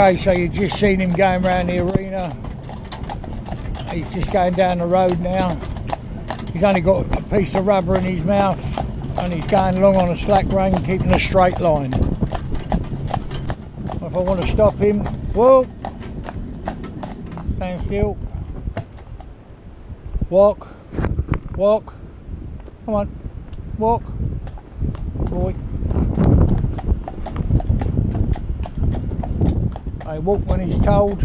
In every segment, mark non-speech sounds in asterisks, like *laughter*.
Okay, so you've just seen him going around the arena. He's just going down the road now. He's only got a piece of rubber in his mouth and he's going along on a slack rein, keeping a straight line. If I want to stop him, whoa, stand still, walk, walk, come on, walk, boy. I walk when he's told.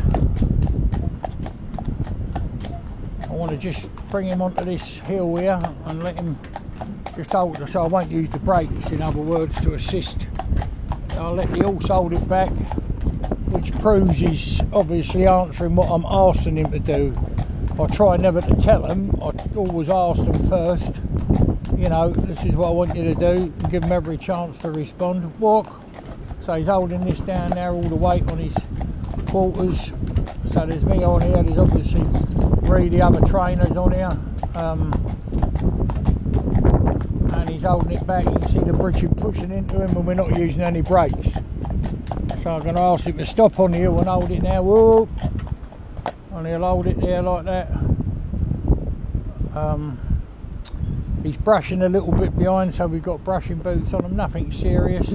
I want to just bring him onto this hill here and let him just hold it so I won't use the brakes in other words to assist. I'll let the horse hold it back which proves he's obviously answering what I'm asking him to do. I try never to tell him, I always ask them first, you know, this is what I want you to do, give him every chance to respond. Walk. So he's holding this down there, all the weight on his quarters. So there's me on here, there's obviously three the other trainers on here. Um, and he's holding it back, you can see the breeching pushing into him and we're not using any brakes. So I'm going to ask him to stop on hill and hold it now. Whoa! And he'll hold it there like that. Um, he's brushing a little bit behind, so we've got brushing boots on him. Nothing serious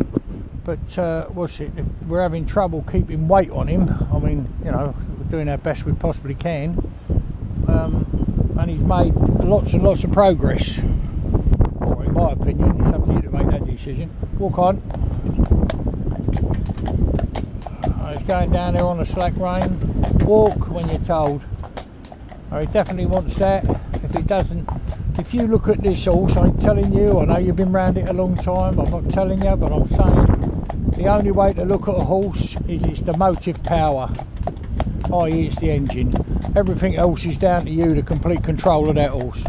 but uh, what's it? We're having trouble keeping weight on him. I mean, you know, we're doing our best we possibly can, um, and he's made lots and lots of progress. Or in my opinion, it's up to you to make that decision. Walk on. Uh, he's going down there on a slack rein. Walk when you're told. Uh, he definitely wants that. If he doesn't, if you look at this horse, I'm telling you, I know you've been around it a long time, I'm not telling you, but I'm saying the only way to look at a horse is it's the motive power, i.e. it's the engine. Everything else is down to you, the complete control of that horse.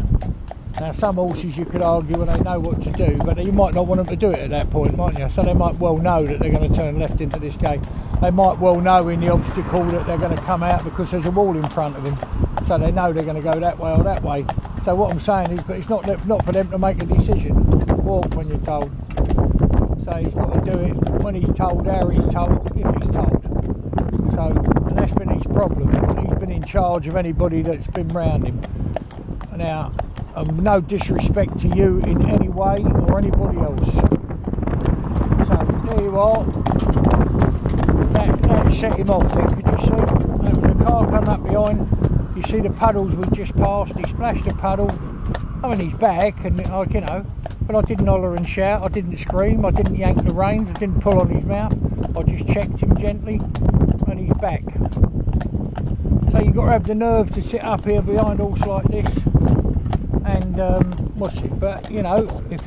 Now some horses you could argue and they know what to do, but you might not want them to do it at that point, might you? So they might well know that they're going to turn left into this gate. They might well know in the obstacle that they're going to come out because there's a wall in front of them. So they know they're going to go that way or that way. So what I'm saying is, but it's not not for them to make a decision. Walk when you're told. So he's got to do it when he's told, how he's told, if he's told. So, and that's been his problem. He's been in charge of anybody that's been round him. Now, um, no disrespect to you in any way or anybody else. So, there you are. That, that set him off there, could you see? There was a car coming up behind. You see the puddles we just passed. He splashed a puddle. I mean, he's back, and I, you know, but I didn't holler and shout, I didn't scream, I didn't yank the reins, I didn't pull on his mouth, I just checked him gently and he's back. So you've got to have the nerve to sit up here behind a horse like this and um, what's it, but you know, if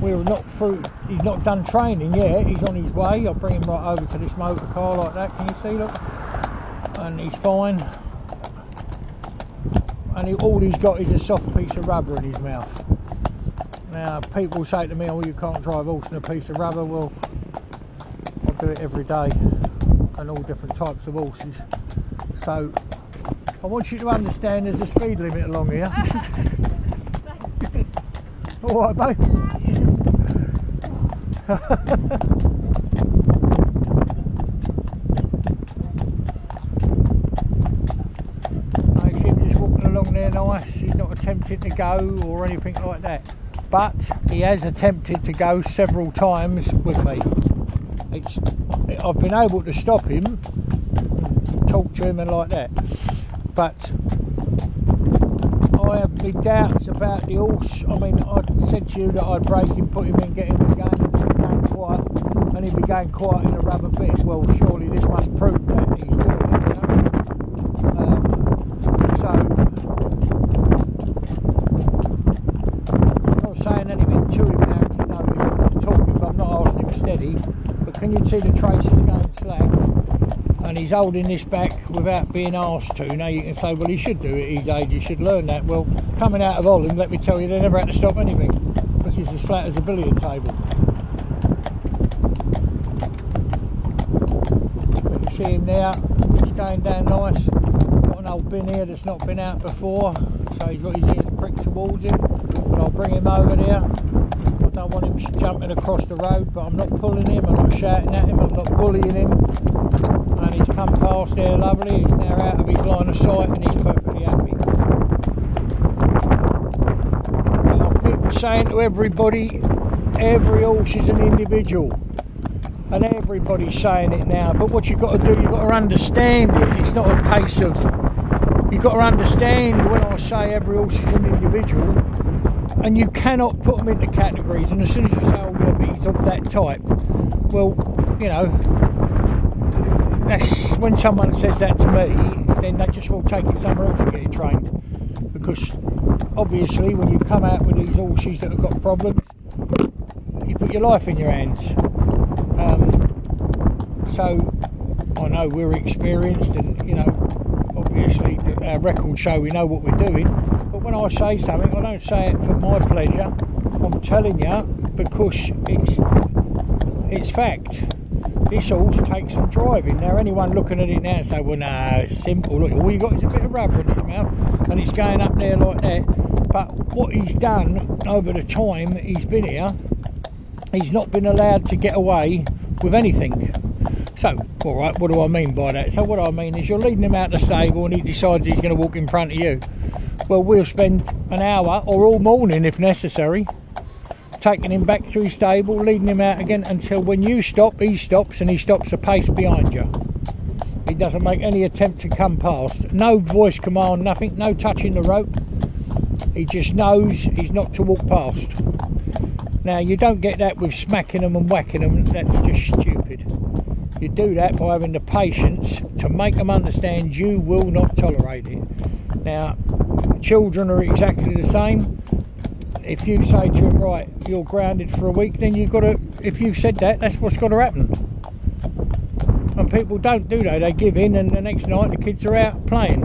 we're not through, he's not done training yet, he's on his way, I'll bring him right over to this motor car like that, can you see, look? And he's fine. And he, all he's got is a soft piece of rubber in his mouth. Now, people say to me, oh, you can't drive horse in a piece of rubber. Well, I do it every day and all different types of horses. So, I want you to understand there's a speed limit along here. *laughs* all right, babe? *laughs* just walking along there nice, he's not attempting to go or anything like that but he has attempted to go several times with me. It's, I've been able to stop him, talk to him and like that, but I have my doubts about the horse. I mean, I said to you that I'd break him, put him in, get him going, and he'd be going quiet, and he'd be going quiet in a rubber bit. Well, surely this must prove that he's doing it. You know? um, so can you see the traces going slack? And he's holding this back without being asked to. Now you can say, well, he should do it he's age, he should learn that. Well, coming out of Holland, let me tell you, they never had to stop anything. This is as flat as a billiard table. But you see him now, he's going down nice. Got an old bin here that's not been out before, so he's got his ears pricked towards him. But I'll bring him over there. I don't want him jumping across the road, but I'm not pulling him, I'm not shouting at him, I'm not bullying him. He's there lovely, he's now out of his line of sight and he's perfectly happy. I keep saying to everybody, every horse is an individual. And everybody's saying it now, but what you've got to do, you've got to understand it. It's not a case of you've got to understand when I say every horse is an individual, and you cannot put them into categories. And as soon as you say, "Oh, yeah, but he's of that type," well, you know, that's when someone says that to me, then they just will take it somewhere else and get it trained. Because obviously, when you come out with these horses that have got problems, you put your life in your hands. Um, so I know we're experienced, and you know, obviously our records show we know what we're doing. But when I say something, I don't say it for my pleasure. I'm telling you because it's it's fact. This horse takes some driving. Now, anyone looking at it now say, "Well, no, it's simple. Look, all you got is a bit of rubber in his mouth, and it's going up there like that." But what he's done over the time he's been here he's not been allowed to get away with anything. So, all right, what do I mean by that? So, what I mean is you're leading him out the stable and he decides he's going to walk in front of you. Well, we'll spend an hour or all morning if necessary taking him back to his stable, leading him out again until when you stop, he stops and he stops a pace behind you. He doesn't make any attempt to come past. No voice command, nothing, no touching the rope. He just knows he's not to walk past. Now, you don't get that with smacking them and whacking them, that's just stupid. You do that by having the patience to make them understand you will not tolerate it. Now, children are exactly the same. If you say to them, right, you're grounded for a week, then you've got to, if you've said that, that's what's got to happen. And people don't do that, they give in, and the next night the kids are out playing.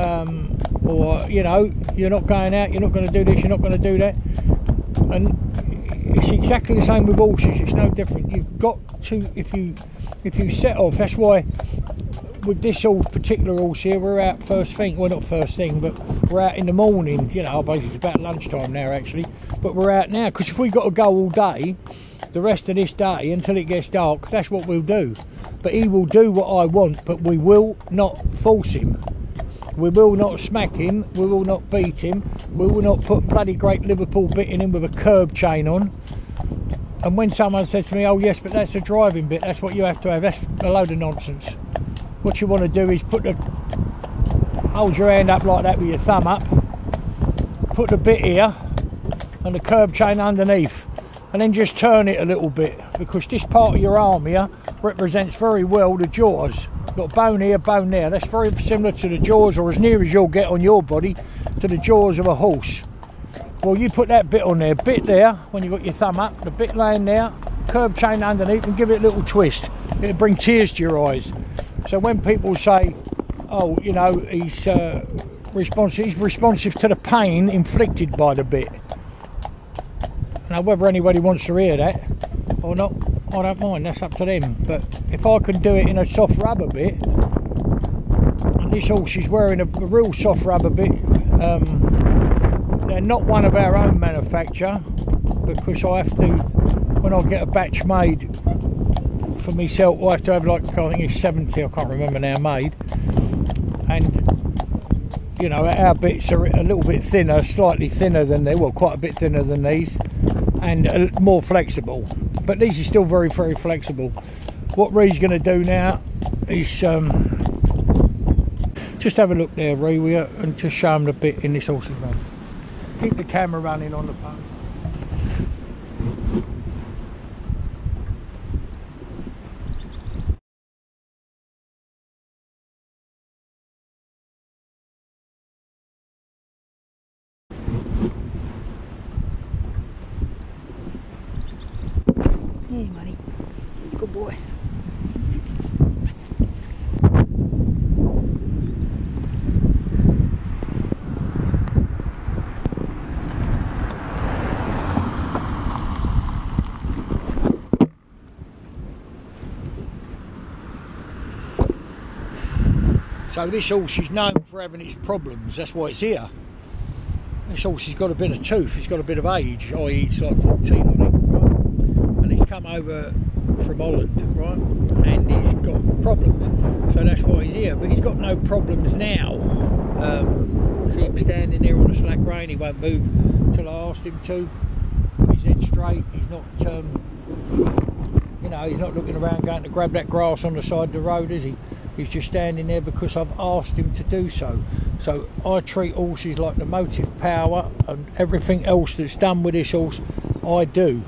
Um, or, you know, you're not going out, you're not going to do this, you're not going to do that and it's exactly the same with horses. It's no different. You've got to if you if you set off. That's why with this old particular horse here, we're out first thing. Well, not first thing, but we're out in the morning. You know, basically it's about lunchtime now actually. But we're out now because if we got to go all day, the rest of this day until it gets dark, that's what we'll do. But he will do what I want, but we will not force him. We will not smack him. We will not beat him. We will not put bloody great Liverpool bit in him with a curb chain on. And when someone says to me, oh yes, but that's a driving bit, that's what you have to have, that's a load of nonsense. What you want to do is put the, hold your hand up like that with your thumb up, put the bit here and the curb chain underneath and then just turn it a little bit because this part of your arm here represents very well the jaws. Got bone here, bone there. That's very similar to the jaws or as near as you'll get on your body to the jaws of a horse. Well, you put that bit on there, bit there, when you've got your thumb up, the bit laying there, curb chain underneath, and give it a little twist. It'll bring tears to your eyes. So when people say, "Oh, you know, he's uh, responsive," he's responsive to the pain inflicted by the bit. Now, whether anybody wants to hear that or not, I don't mind. That's up to them. But if I can do it in a soft rubber bit, and this horse is wearing a, real soft rubber bit. Um, they're not one of our own manufacture because I have to, when I get a batch made for myself, I to have like, I think it's 70, I can't remember now, made. And, you know, our bits are a little bit thinner, slightly thinner than they, well, quite a bit thinner than these, and more flexible. But these are still very, very flexible. What Ree's going to do now is um, just have a look there, Ree, and just show them the bit in this horse's run keep the camera running on the phone. Hey, buddy. Good boy. So this horse is known for having its problems. That's why it's here. this horse has got a bit of tooth, he's got a bit of age, i.e. it's like 14 on it, right? And he's come over from Holland, right? And he's got problems, so that's why he's here. But he's got no problems now. Um, see him standing there on a slack rein, he won't move till I asked him to. He's head straight, he's not, um, you know, he's not looking around going to grab that grass on the side of the road, is he? He's just standing there because I've asked him to do so. So I treat horses like the motive power and everything else that's done with this horse, I do.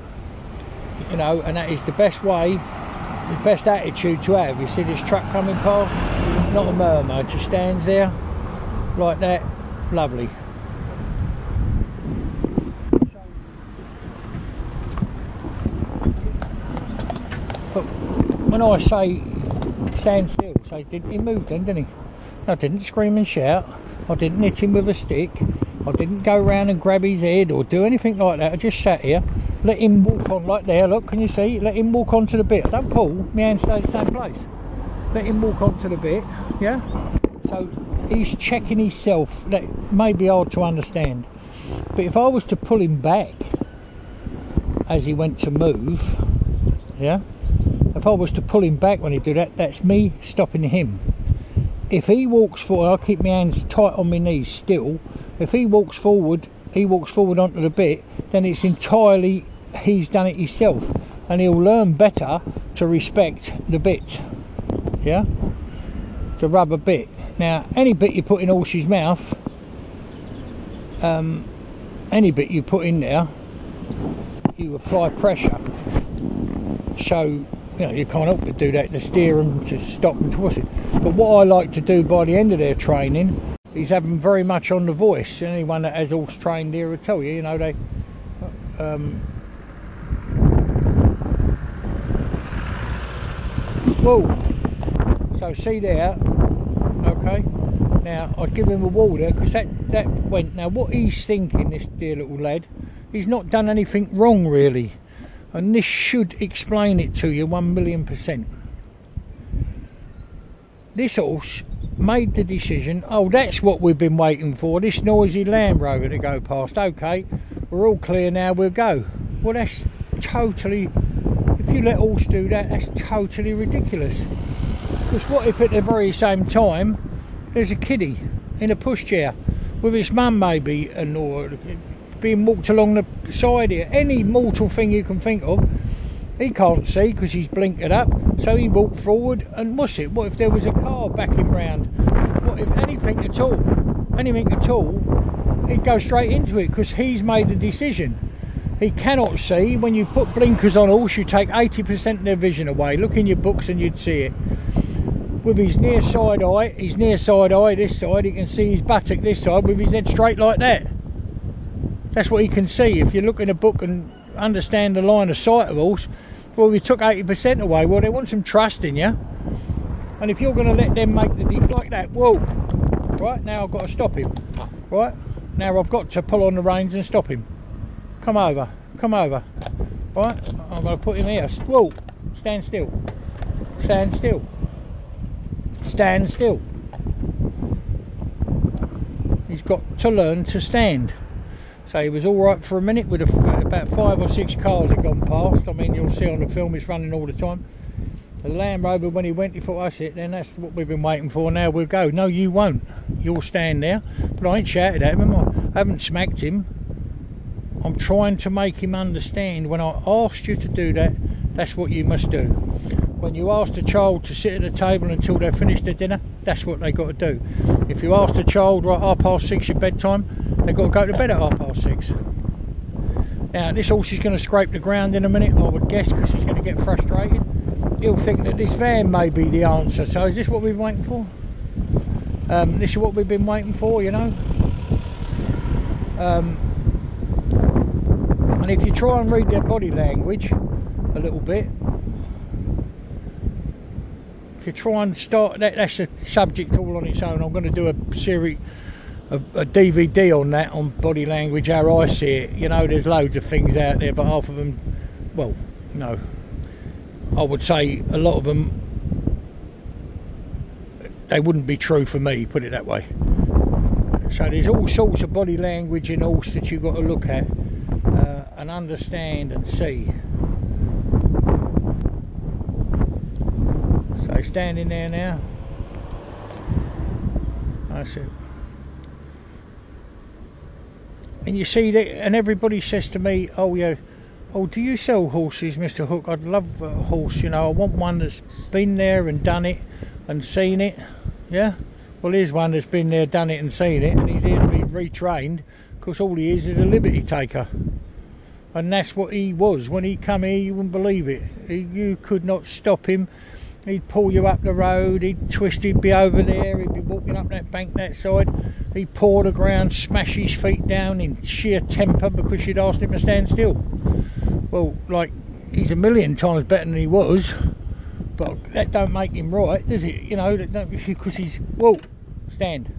You know, and that is the best way, the best attitude to have. You see this truck coming past, not a murmur, just stands there like that, lovely. But when I say stand still, so didn't he move then, didn't he? I didn't scream and shout. I didn't hit him with a stick. I didn't go round and grab his head or do anything like that. I just sat here, let him walk on like there. Look, can you see? Let him walk onto the bit. Don't pull. My hand stays the same place. Let him walk onto the bit. Yeah. So he's checking himself. That may be hard to understand, but if I was to pull him back as he went to move, yeah. If I was to pull him back when he do that, that's me stopping him if he walks forward, I'll keep my hands tight on my knees still. If he walks forward, he walks forward onto the bit, then it's entirely he's done it himself, and he'll learn better to respect the bit. Yeah, the rubber bit. Now, any bit you put in horse's mouth, um, any bit you put in there, you apply pressure. So you know, you can't help but do that to steer them to stop and twist it. But what I like to do by the end of their training is have them very much on the voice. Anyone that has horse trained here will tell you, you know, they. Um, whoa! So see there, okay. Now I'd give him a wall there because that that went. Now what he's thinking, this dear little lad, he's not done anything wrong really and this should explain it to you one million percent. This horse made the decision, oh, that's what we've been waiting for, this noisy Land Rover to go past. Okay, we're all clear now, we'll go. Well, that's totally, if you let horse do that, that's totally ridiculous. Because what if at the very same time there's a kiddie in a pushchair with his mum maybe and or being walked along the side here. Any mortal thing you can think of, he can't see because he's blinkered up. So he walked forward and what's it? What if there was a car backing round? What if anything at all? Anything at all? He'd go straight into it because he's made the decision. He cannot see. When you put blinkers on horse, you take 80% of their vision away. Look in your books and you'd see it. With his near side eye, his near side eye this side, he can see his buttock this side with his head straight like that. That's what he can see. If you look in a book and understand the line of sight of horse, well, we took 80% away. Well, they want some trust in you. And if you're going to let them make the deep like that, whoa, right, now I've got to stop him. Right, now I've got to pull on the reins and stop him. Come over, come over. Right, I'm going to put him here. Whoa, stand still. Stand still. Stand still. He's got to learn to stand. So he was all right for a minute with a, uh, about five or six cars had gone past. I mean, you'll see on the film it's running all the time. The Land Rover, when he went, he thought, that's it, then that's what we've been waiting for, now we'll go. No, you won't. You'll stand there. But I ain't shouted at him, I haven't smacked him. I'm trying to make him understand when I asked you to do that, that's what you must do. When you ask a child to sit at the table until they've finished their dinner, that's what they've got to do. If you ask a child right half past six your bedtime, they've got to go to bed at half past six. Now this horse is going to scrape the ground in a minute, I would guess, because he's going to get frustrated. He'll think that this van may be the answer. So is this what we've been waiting for? Um, this is what we've been waiting for, you know. Um, and if you try and read their body language a little bit, you try and start that, that's a subject all on its own. I'm going to do a series a, a, DVD on that on body language, how I see it. You know, there's loads of things out there, but half of them, well, no, I would say a lot of them they wouldn't be true for me. Put it that way. So there's all sorts of body language in horse that you've got to look at uh, and understand and see. So standing there now. That's it. And you see that, and everybody says to me, "Oh yeah, oh do you sell horses, Mister Hook? I'd love a horse. You know, I want one that's been there and done it and seen it. Yeah. Well, here's one that's been there, done it, and seen it, and he's here to be retrained. Because all he is is a liberty taker, and that's what he was when he come here. You wouldn't believe it. You could not stop him. He'd pull you up the road. He'd twist. He'd be over there. He'd be walking up that bank that side. He'd paw the ground, smash his feet down in sheer temper because you'd asked him to stand still. Well, like he's a million times better than he was, but that don't make him right, does it? You know, because *laughs* he's whoa, stand.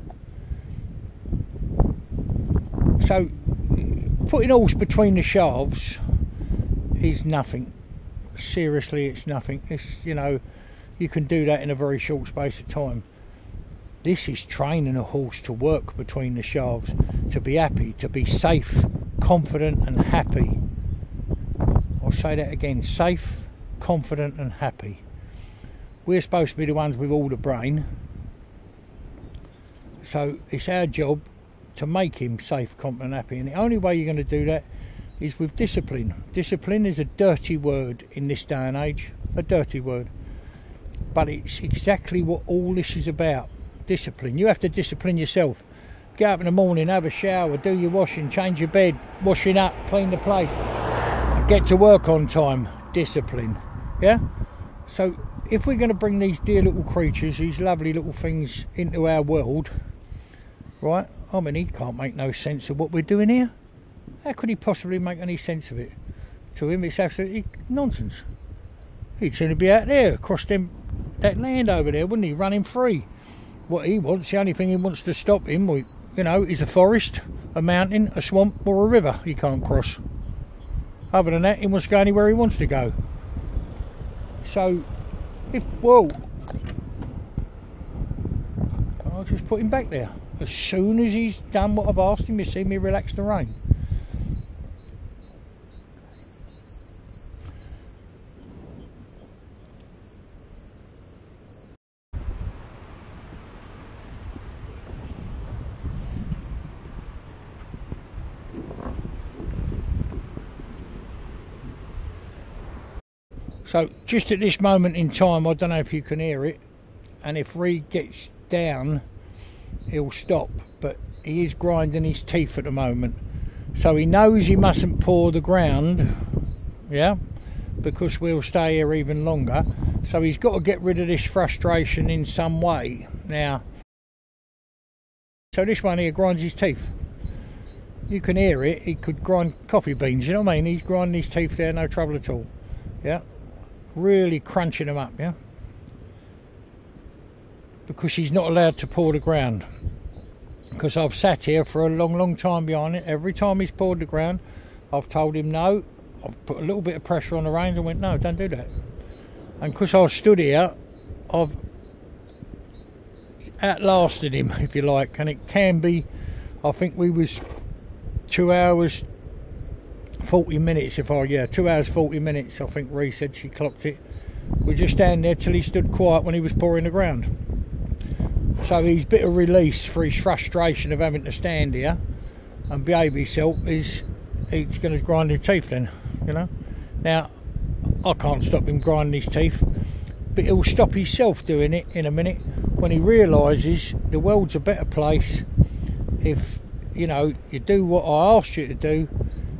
So putting horse between the shafts is nothing. Seriously, it's nothing. It's you know, you can do that in a very short space of time. This is training a horse to work between the shafts, to be happy, to be safe, confident, and happy. I'll say that again safe, confident, and happy. We're supposed to be the ones with all the brain, so it's our job to make him safe, confident, and happy. And the only way you're going to do that is with discipline. Discipline is a dirty word in this day and age, a dirty word. But it's exactly what all this is about discipline. You have to discipline yourself. Get up in the morning, have a shower, do your washing, change your bed, washing up, clean the place, get to work on time. Discipline. Yeah? So if we're going to bring these dear little creatures, these lovely little things into our world, right? I mean, he can't make no sense of what we're doing here. How could he possibly make any sense of it? To him, it's absolutely nonsense. He'd sooner be out there, across them, that land over there, wouldn't he? Running free what he wants. The only thing he wants to stop him, you know, is a forest, a mountain, a swamp, or a river he can't cross. Other than that, he wants to go anywhere he wants to go. So, if whoa, I'll just put him back there. As soon as he's done what I've asked him, you see me relax the rein. So just at this moment in time, I don't know if you can hear it, and if Reed gets down, he'll stop. But he is grinding his teeth at the moment, so he knows he mustn't paw the ground, yeah, because we'll stay here even longer. So he's got to get rid of this frustration in some way now. So this one here grinds his teeth. You can hear it. He could grind coffee beans. You know what I mean? He's grinding his teeth there, no trouble at all. Yeah really crunching them up, yeah? Because she's not allowed to paw the ground. Because I've sat here for a long, long time behind it. Every time he's pawed the ground, I've told him no. I've put a little bit of pressure on the reins and went, no, don't do that. And because I stood here, I've outlasted him, *laughs* if you like. And it can be, I think we was two hours 40 minutes if I, yeah, two hours 40 minutes I think Ree said she clocked it. We just stand there till he stood quiet when he was pouring the ground. So his bit of release for his frustration of having to stand here and behave himself is he's going to grind his teeth then, you know. Now, I can't stop him grinding his teeth, but he'll stop himself doing it in a minute when he realises the world's a better place if, you know, you do what I asked you to do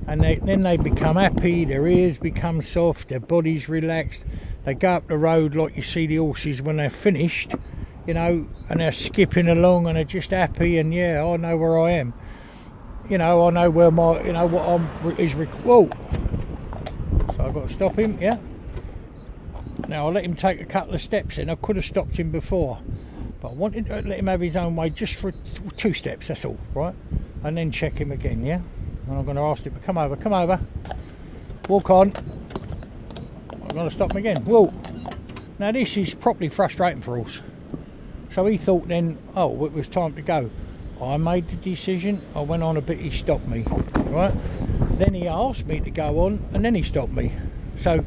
and they, then they become happy, their ears become soft, their body's relaxed. They go up the road like you see the horses when they're finished, you know, and they're skipping along and they're just happy. And yeah, I know where I am. You know, I know where my, you know, what I'm is. Whoa! So I've got to stop him. Yeah. Now I'll let him take a couple of steps in. I could have stopped him before, but I wanted to let him have his own way just for two steps. That's all, right? And then check him again. Yeah and I'm going to ask him to come over, come over, walk on. I'm going to stop him again. Whoa! Now this is properly frustrating for us. So he thought then, oh, it was time to go. I made the decision. I went on a bit. He stopped me, right? Then he asked me to go on, and then he stopped me. So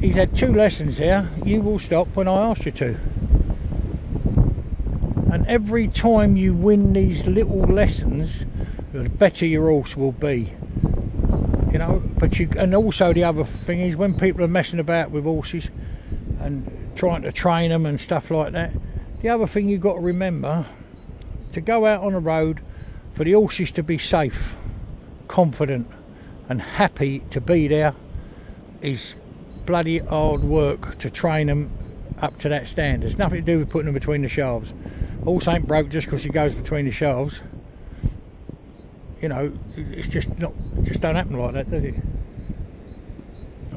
he's had two lessons here. You will stop when I ask you to. And every time you win these little lessons, the better your horse will be. You know, but you and also the other thing is when people are messing about with horses and trying to train them and stuff like that. The other thing you've got to remember to go out on the road for the horses to be safe, confident, and happy to be there is bloody hard work to train them up to that standard. It's nothing to do with putting them between the shafts. Horse ain't broke just because he goes between the shafts. You know, it's just not, it just don't happen like that, does it?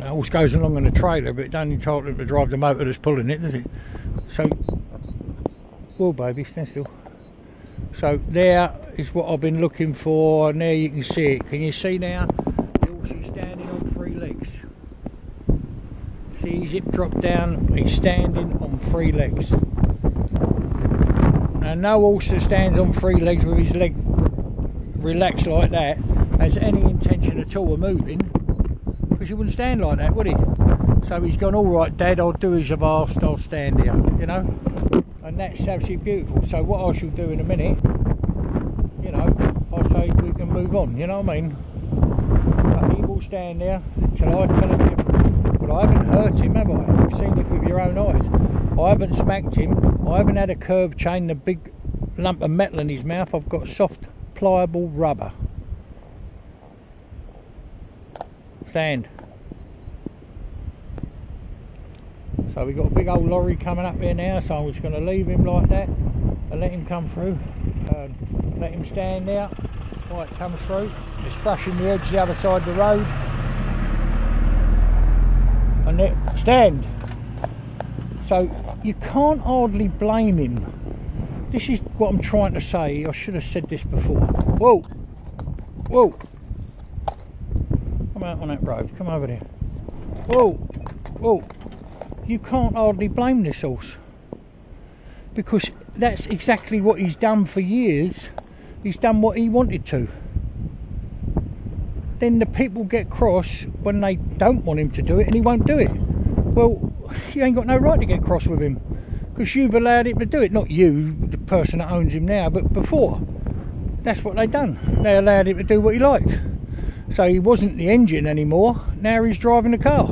A horse goes along in a trailer, but it don't entitle him to drive the motor that's pulling it, does it? So, well, baby, stand still. So there is what I've been looking for, and there you can see it. Can you see now? The horse is standing on three legs. See, his hip drop down. He's standing on three legs. Now, no horse that stands on three legs with his leg relaxed like that has any intention at all of moving because he wouldn't stand like that, would he? So he's gone, all right, Dad, I'll do as you've asked, I'll stand here, you know? And that's absolutely beautiful. So what I shall do in a minute, you know, I'll say we can move on, you know what I mean? But he will stand there till I tell him. But I haven't hurt him, have I? You've seen it with your own eyes. I haven't smacked him. I haven't had a curb chain, the big lump of metal in his mouth. I've got soft, pliable rubber. Stand. So we've got a big old lorry coming up here now, so I'm just going to leave him like that and let him come through. Um, let him stand there while it comes through. It's brushing the edge the other side of the road. And it stand. So you can't hardly blame him. This is what I'm trying to say. I should have said this before. Whoa! Whoa! Come out on that road. Come over there. Whoa! Whoa! You can't hardly blame this horse because that's exactly what he's done for years. He's done what he wanted to. Then the people get cross when they don't want him to do it and he won't do it. Well, *laughs* you ain't got no right to get cross with him because you've allowed him to do it. Not you, person that owns him now, but before. That's what they done. They allowed him to do what he liked. So he wasn't the engine anymore. Now he's driving the car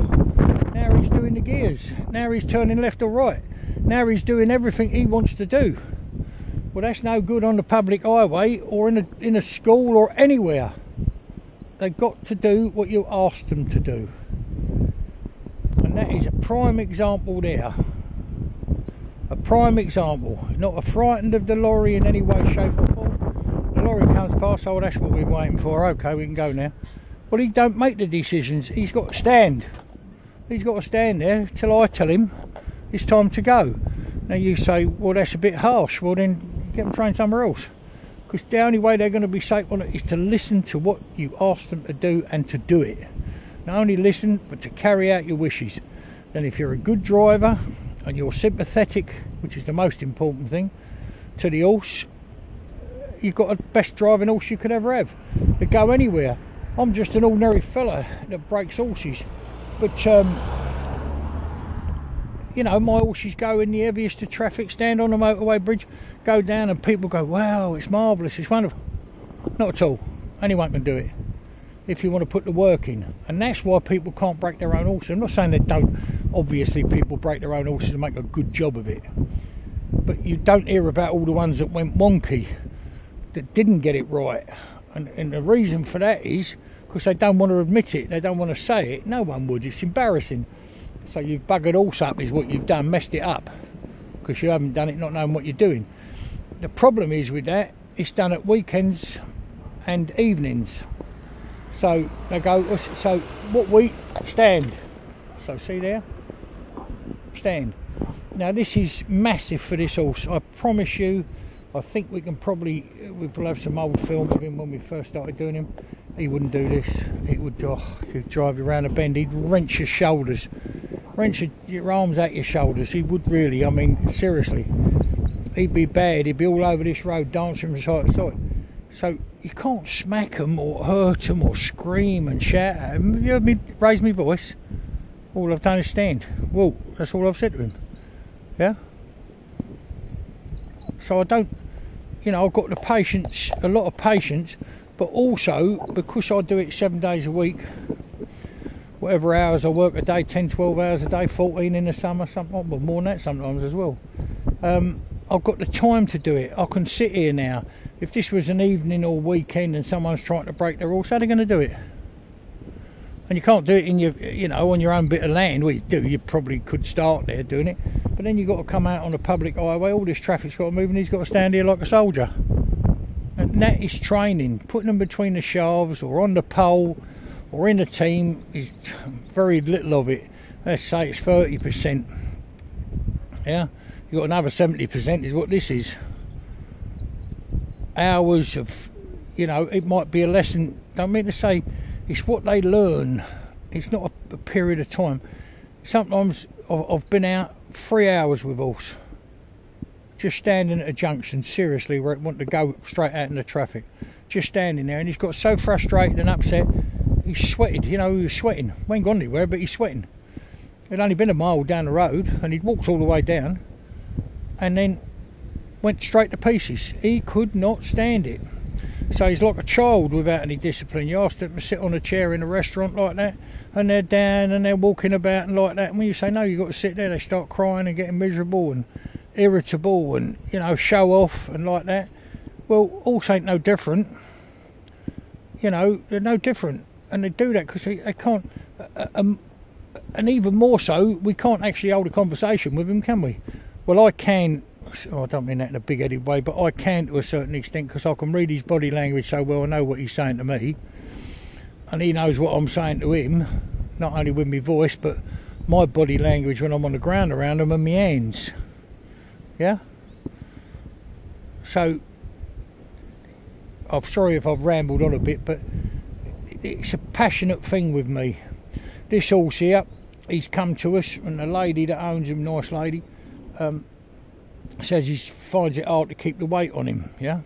Now he's doing the gears. Now he's turning left or right. Now he's doing everything he wants to do. Well, that's no good on the public highway or in a, in a school or anywhere. They've got to do what you ask them to do. And that is a prime example there. A prime example. Not a frightened of the lorry in any way, shape or form. The lorry comes past, oh, that's what we're waiting for. Okay, we can go now. Well, he don't make the decisions. He's got to stand. He's got to stand there till I tell him it's time to go. Now you say, well, that's a bit harsh. Well, then get them trained somewhere else. Because the only way they're going to be safe on it is to listen to what you ask them to do and to do it. Not only listen, but to carry out your wishes. Then, if you're a good driver and you're sympathetic, which is the most important thing, to the horse, you've got the best driving horse you could ever have. To go anywhere. I'm just an ordinary fella that breaks horses but um, you know my horses go in the heaviest of traffic stand on the motorway bridge go down and people go wow it's marvellous it's wonderful not at all anyone can do it if you want to put the work in and that's why people can't break their own horses i'm not saying they don't obviously people break their own horses and make a good job of it but you don't hear about all the ones that went wonky that didn't get it right and, and the reason for that is because they don't want to admit it, they don't want to say it. No one would, it's embarrassing. So you've buggered horse up, is what you've done, messed it up because you haven't done it not knowing what you're doing. The problem is with that, it's done at weekends and evenings. So they go, so what we stand. So see there, stand. Now this is massive for this horse. I promise you. I think we can probably we'll have some old film of him when we first started doing him he wouldn't do this. He would oh, he'd drive you around a bend. He'd wrench your shoulders, wrench your, your arms out your shoulders. He would really. I mean, seriously. he'd be bad. He'd be all over this road dancing from side to side. So you can't smack 'em or hurt 'em or scream and shout at 'em. Have you heard me raise my voice? All I've done is stand. Well, that's all I've said to him. Yeah? So I don't, you know, I've got the patience, a lot of patience, but also because I do it seven days a week, whatever hours I work a day 10, 12 hours a day, 14 in the summer, something, but more than that sometimes as well. Um, I've got the time to do it. I can sit here now. If this was an evening or weekend and someone's trying to break the rules, how are they going to do it? And you can't do it in your, you know, on your own bit of land. Well, you do. You probably could start there doing it, but then you've got to come out on a public highway. All this traffic's got to move, and he's got to stand here like a soldier. And that is training. Putting them between the shafts or on the pole or in the team is *sniffs* very little of it. Let's say it's thirty percent. Yeah, you've got another seventy percent is what this is. Hours of, you know, it might be a lesson. Don't mean to say it's what they learn. It's not a, a period of time. Sometimes I've, I've been out three hours with horse, just standing at a junction, seriously, where it wanted to go straight out in the traffic. Just standing there, and he's got so frustrated and upset, he's sweated. You know, he was sweating. We ain't gone anywhere, but he's sweating. It'd only been a mile down the road, and he'd walked all the way down, and then went straight to pieces. He could not stand it. So he's like a child without any discipline. You ask them to sit on a chair in a restaurant like that, and they're down and they're walking about and like that. And when you say no, you've got to sit there, they start crying and getting miserable and irritable and you know show off and like that. Well, horse ain't no different. You know, they're no different, and they do that because they, they can't. Uh, um, and even more so, we can't actually hold a conversation with him, can we? Well, I can oh, I don't mean that in a big headed way, but I can to a certain extent because I can read his body language so well. I know what he's saying to me, and he knows what I'm saying to him, not only with my voice, but my body language when I'm on the ground around him and my hands. Yeah? So, I'm sorry if I've rambled on a bit, but it's a passionate thing with me. This horse here, he's come to us, and the lady that owns him, nice lady, um, says he finds it hard to keep the weight on him. Yeah,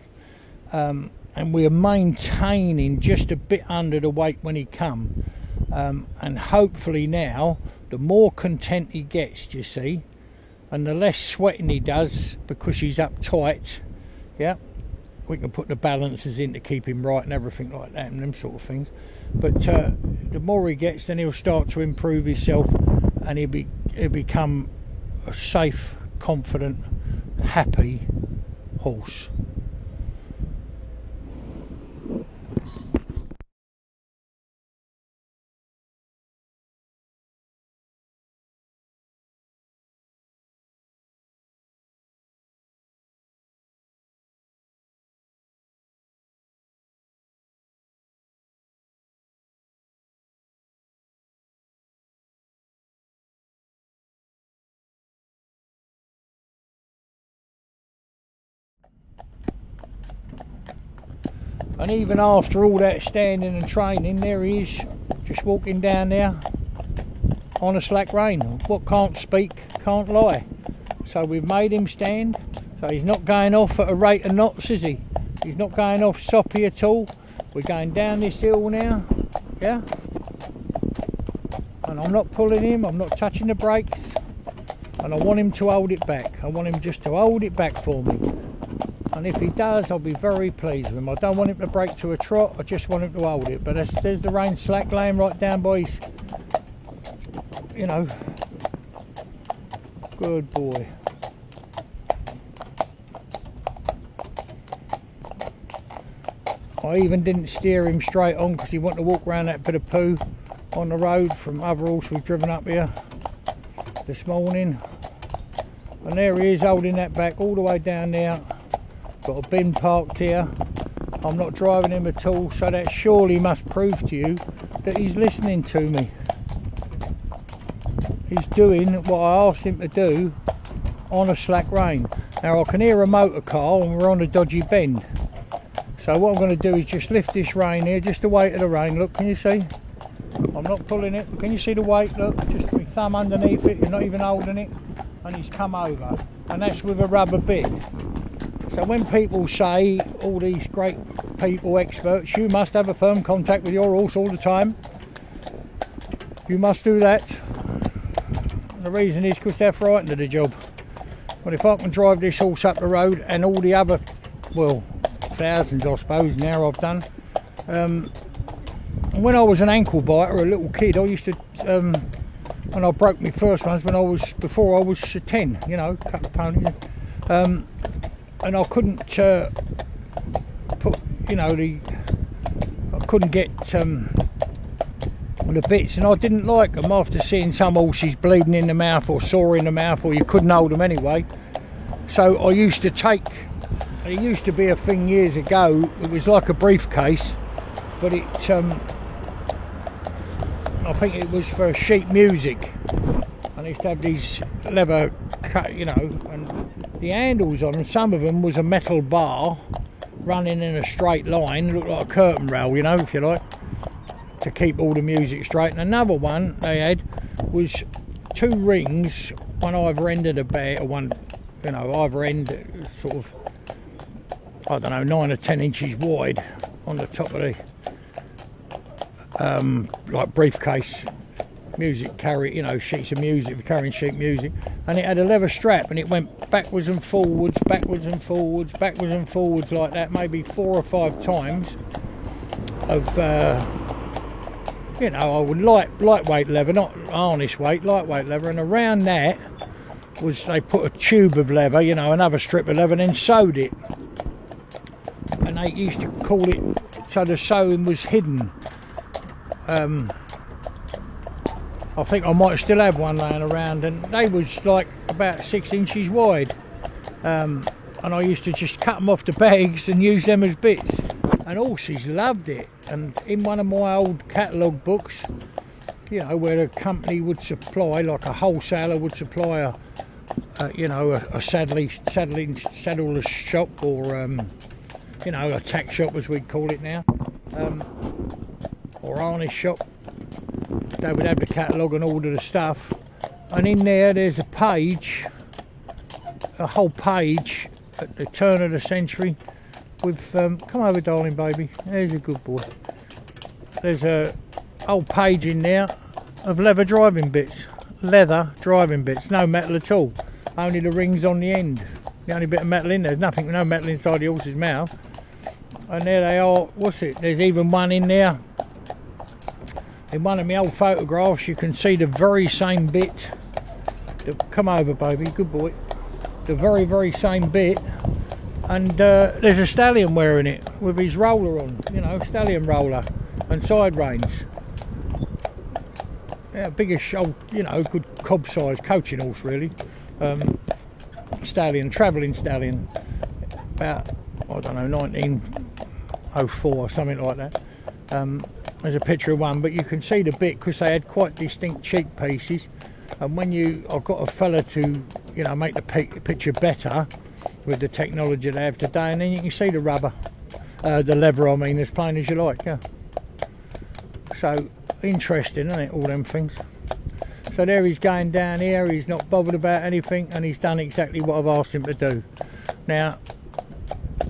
um, and we're maintaining just a bit under the weight when he come, um, and hopefully now the more content he gets, you see, and the less sweating he does because he's uptight. Yeah, we can put the balances in to keep him right and everything like that and them sort of things. But uh, the more he gets, then he'll start to improve himself, and he'll be he'll become a safe, confident happy horse. And even after all that standing and training, there he is, just walking down there on a slack rein. What can't speak, can't lie. So we've made him stand. So he's not going off at a rate of knots, is he? He's not going off soppy at all. We're going down this hill now, yeah? And I'm not pulling him, I'm not touching the brakes. And I want him to hold it back. I want him just to hold it back for me and if he does I'll be very pleased with him. I don't want him to break to a trot, I just want him to hold it. But there's, there's the rein slack laying right down boys you know, good boy. I even didn't steer him straight on because he wanted to walk around that bit of poo on the road from other horse we've driven up here this morning. And there he is holding that back all the way down there got a bin parked here. I'm not driving him at all so that surely must prove to you that he's listening to me. He's doing what I asked him to do on a slack rein. Now I can hear a motor car and we're on a dodgy bend. So what I'm going to do is just lift this rein here just the weight of the rein. Look can you see? I'm not pulling it. Can you see the weight? Look just my thumb underneath it. You're not even holding it. And he's come over, and that's with a rubber bit. So when people say, all these great people, experts, you must have a firm contact with your horse all the time, you must do that. The reason is because they're frightened of the job. But if I can drive this horse up the road and all the other, well, thousands I suppose now I've done. Um, when I was an ankle biter, a little kid, I used to, um, and I broke my first ones when I was, before I was 10, you know, couple of ponies. Um, and I couldn't uh, put, you know, the, I couldn't get um, the bits, and I didn't like them after seeing some horses bleeding in the mouth or sore in the mouth, or you couldn't hold them anyway. So I used to take, it used to be a thing years ago, it was like a briefcase, but it, um, I think it was for sheet music. And I used to have these leather cut, you know, and the handles on them, some of them was a metal bar running in a straight line, looked like a curtain rail, you know, if you like, to keep all the music straight. And another one they had was two rings, one either end of the bed, or one, you know, either end, sort of, I don't know, nine or ten inches wide on the top of the um, like briefcase music carry you know sheets of music carrying sheet music. And it had a leather strap and it went backwards and forwards backwards and forwards backwards and forwards like that maybe four or five times of uh, you know I would light lightweight leather not harness weight lightweight leather. And around that was they put a tube of leather you know another strip of leather and then sewed it. And they used to call it so the sewing was hidden. Um, I think I might still have one laying around and they was like about six inches wide. Um, and I used to just cut them off the bags and use them as bits. And horses loved it. And in one of my old catalogue books you know where a company would supply like a wholesaler would supply a, a you know a, a saddling saddling saddler's shop or um, you know a tack shop as we'd call it now um, or harness shop. They would have the catalogue and order the stuff. And in there, there's a page, a whole page at the turn of the century with, um, come over darling baby, there's a good boy. There's a whole page in there of leather driving bits, leather driving bits, no metal at all, only the rings on the end. The only bit of metal in there, there's nothing, no metal inside the horse's mouth. And there they are, what's it, there's even one in there in one of my old photographs you can see the very same bit. Come over baby good boy. The very very same bit. And uh, there's a stallion wearing it with his roller on you know stallion roller and side reins. Yeah biggest old you know good cob size coaching horse really. Um, stallion travelling stallion. About I don't know 1904 or something like that. Um, there's a picture of one but you can see the bit because they had quite distinct cheek pieces. And when you I've got a fella to you know make the picture better with the technology they have today and then you can see the rubber uh, the leather I mean as plain as you like yeah. So interesting isn't it all them things? So there he's going down here he's not bothered about anything and he's done exactly what I've asked him to do. Now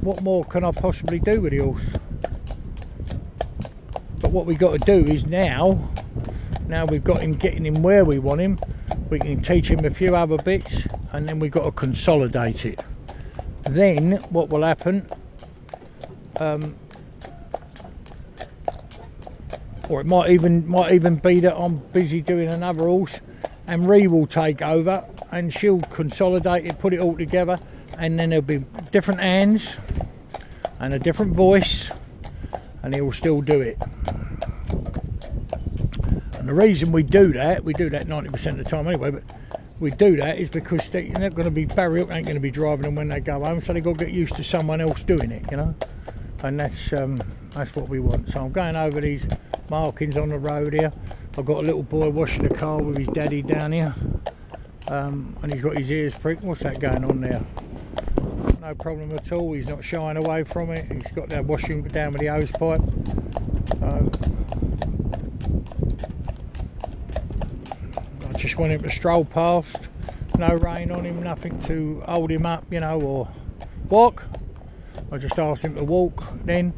what more can I possibly do with the horse what we've got to do is now, now we've got him getting him where we want him, we can teach him a few other bits and then we've got to consolidate it. Then what will happen, um, or it might even might even be that I'm busy doing another horse and Ree will take over and she'll consolidate it, put it all together and then there'll be different hands and a different voice and he will still do it. And the reason we do that, we do that 90% of the time anyway, but we do that is because they're not going to be Barry ain't going to be driving them when they go home, so they've got to get used to someone else doing it, you know. And that's um, that's what we want. So I'm going over these markings on the road here. I've got a little boy washing the car with his daddy down here, um, and he's got his ears pricked. What's that going on there? No problem at all. He's not shying away from it. He's got that washing down with the hose pipe. So just want him to stroll past no rain on him, nothing to hold him up, you know, or walk. I just asked him to walk then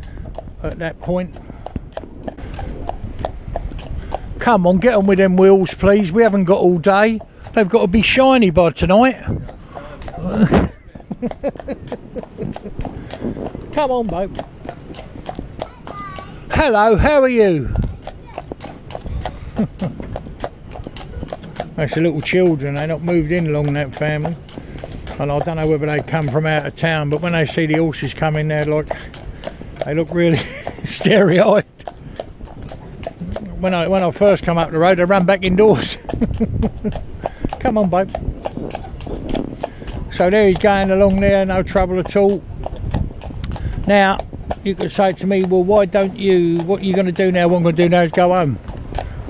at that point. Come on, get on with them wheels, please. We haven't got all day. They've got to be shiny by tonight. *laughs* Come on, babe. Hello, how are you? *laughs* That's the little children, they're not moved in along that family. And I don't know whether they come from out of town, but when they see the horses coming, they're like, they look really *laughs* starry-eyed. When I when I first come up the road, they run back indoors. come on, babe. So there he's going along there, no trouble at all. Now, you could say to me, well, why don't you, what are you going to do now? What I'm going to do now is go home.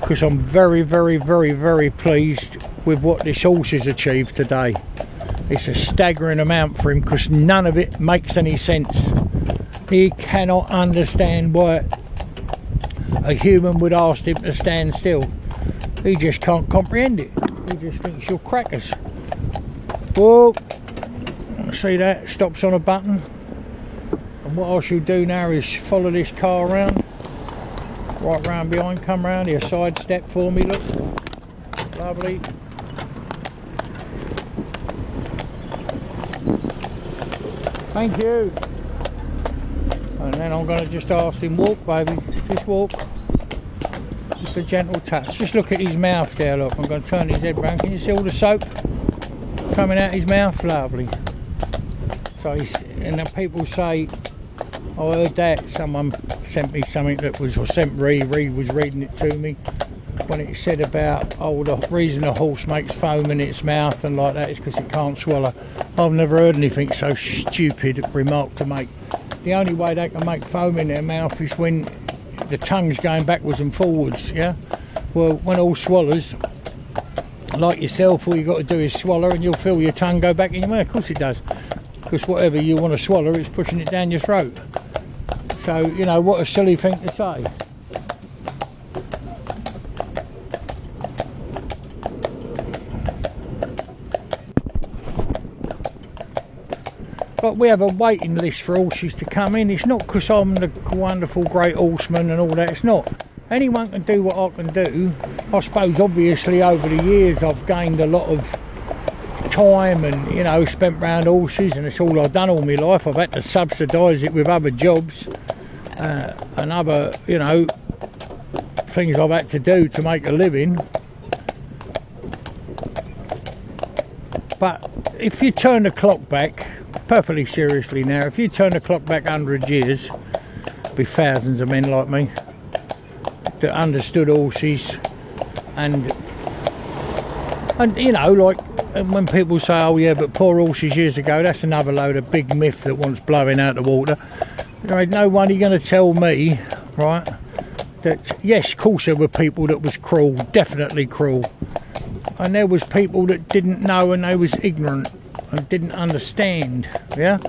Because I'm very, very, very, very pleased with what this horse has achieved today. It's a staggering amount for him because none of it makes any sense. He cannot understand why a human would ask him to stand still. He just can't comprehend it. He just thinks you're crackers. Whoa! See that? Stops on a button. And what I should do now is follow this car around. Right round behind, come round here, side step for me, look. Lovely. Thank you. And then I'm going to just ask him, walk baby, just walk. Just a gentle touch. Just look at his mouth there, look. I'm going to turn his head round. Can you see all the soap coming out his mouth? Lovely. So he's, and then people say, I heard that someone sent me something that was, or sent Ree, Ree was reading it to me when it said about, oh, the reason a horse makes foam in its mouth and like that is because it can't swallow. I've never heard anything so stupid remark to make. The only way they can make foam in their mouth is when the tongue's going backwards and forwards, yeah? Well, when all swallows, like yourself, all you've got to do is swallow and you'll feel your tongue go back in your mouth. Of course it does. Because whatever you want to swallow, it's pushing it down your throat. So, you know, what a silly thing to say. But we have a waiting list for horses to come in. It's not because I'm the wonderful great horseman and all that. It's not. Anyone can do what I can do. I suppose obviously over the years I've gained a lot of time and you know spent round horses and it's all I've done all my life. I've had to subsidise it with other jobs uh, and other you know things I've had to do to make a living. But if you turn the clock back perfectly seriously now, if you turn the clock back 100 years, be thousands of men like me that understood horses and and you know like when people say oh yeah but poor horses years ago that's another load of big myth that wants blowing out the water. There ain't no one going to tell me right that yes of course there were people that was cruel definitely cruel. And there was people that didn't know and they was ignorant and didn't understand, yeah,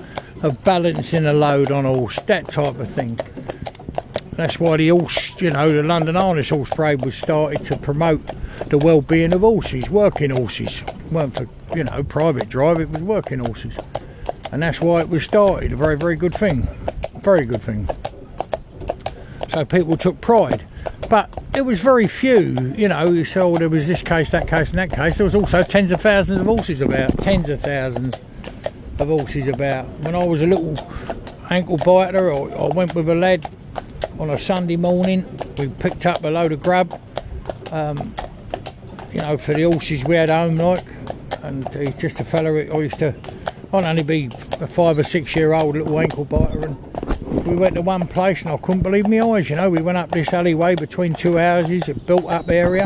of balancing a load on horse, that type of thing. That's why the horse, you know, the London Harness Horse Parade was started to promote the well-being of horses, working horses. It weren't for, you know, private drive, it was working horses. And that's why it was started, a very, very good thing. Very good thing. So people took pride. But there was very few, you know, you saw there was this case, that case, and that case. There was also tens of thousands of horses about, tens of thousands of horses about. When I was a little ankle biter, I, I went with a lad on a Sunday morning. We picked up a load of grub, um, you know, for the horses we had home, like. And he's just a fella I used to, I'd only be a five or six year old little ankle biter, and we went to one place and I couldn't believe my eyes, you know. We went up this alleyway between two houses, a built up area,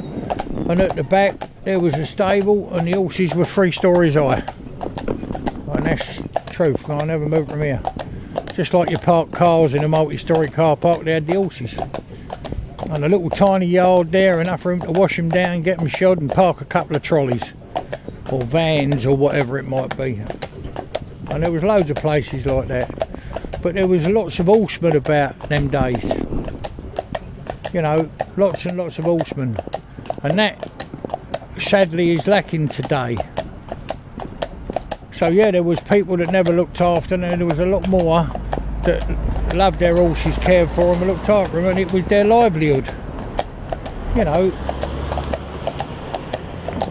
and at the back there was a stable and the horses were three stories high. And that's truth, I never moved from here. Just like you park cars in a multi-story car park, they had the horses. And a little tiny yard there, enough room to wash them down, get them shod and park a couple of trolleys. Or vans or whatever it might be. And there was loads of places like that but there was lots of horsemen about them days. You know, lots and lots of horsemen, and that sadly is lacking today. So yeah, there was people that never looked after and there was a lot more that loved their horses, cared for them, and looked after them, and it was their livelihood. You know,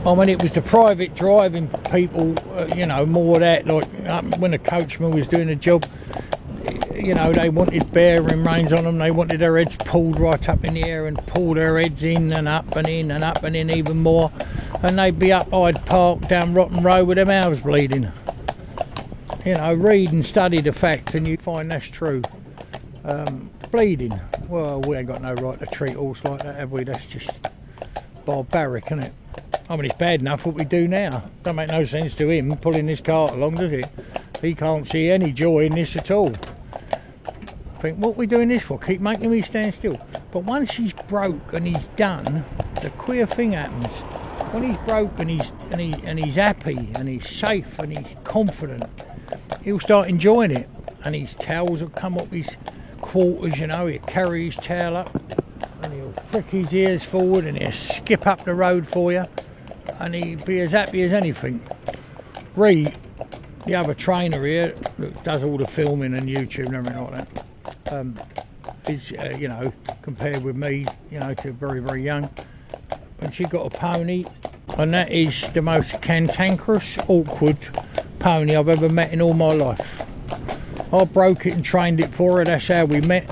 I mean, it was the private driving people, uh, you know, more that. Like um, when a coachman was doing a job, you know, they wanted bearing reins on them. They wanted their heads pulled right up in the air and pull their heads in and up and in and up and in even more. And they'd be up Hyde Park down Rotten Row with their mouths bleeding. You know, read and study the facts and you find that's true. Um, bleeding. Well, we ain't got no right to treat horse like that, have we? That's just barbaric, isn't it? I mean, it's bad enough what we do now. Don't make no sense to him pulling his cart along, does it? He can't see any joy in this at all. I think, what are we doing this for? Keep making me stand still. But once he's broke and he's done, the queer thing happens. When he's broke and he's and he and he's happy and he's safe and he's confident, he'll start enjoying it. And his tails will come up his quarters, you know, he'll carry his tail up and he'll prick his ears forward and he'll skip up the road for you and he'd be as happy as anything. Ree, the other trainer here, that does all the filming and YouTube and everything like that, um, is, uh, you know, compared with me, you know, to very, very young. And she got a pony, and that is the most cantankerous, awkward pony I've ever met in all my life. I broke it and trained it for her, that's how we met.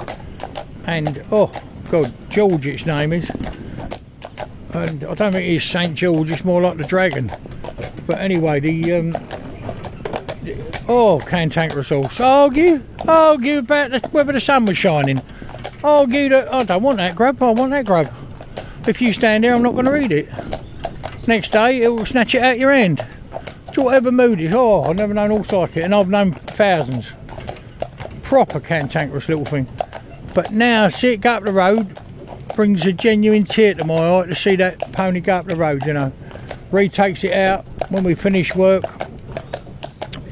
And, oh, God, George its name is and I don't think it's St George, it's more like the dragon. But anyway, the um, oh, cantankerous horse. Argue, argue about the, whether the sun was shining. Argue that I don't want that grub. I want that grub. If you stand there, I'm not going to read it. Next day, it will snatch it out your hand. To whatever mood is. Oh, I've never known like it, and I've known thousands. Proper cantankerous little thing. But now, see it go up the road, brings a genuine tear to my eye to see that pony go up the road, you know. Ree takes it out when we finish work.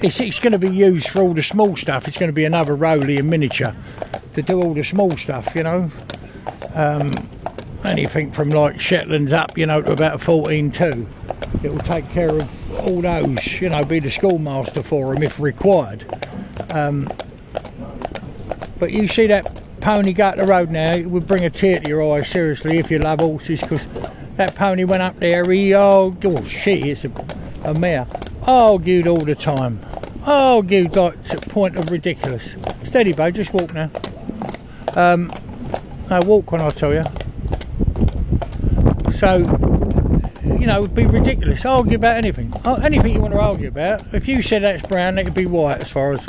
It's, it's going to be used for all the small stuff. It's going to be another Rowley in miniature to do all the small stuff, you know. Um, anything from like Shetlands up, you know, to about 14.2. It will take care of all those, you know, be the schoolmaster for them if required. Um, but you see that pony go up the road now, it would bring a tear to your eye, seriously, if you love horses, because that pony went up there, he, oh, oh shit, it's a, a mare, argued all the time, argued like to the point of ridiculous. Steady, Bo, just walk now. Um, no, walk when I tell you. So, you know, it'd be ridiculous. Argue about anything. Oh, anything you want to argue about. If you said that's brown, it could be white as far as.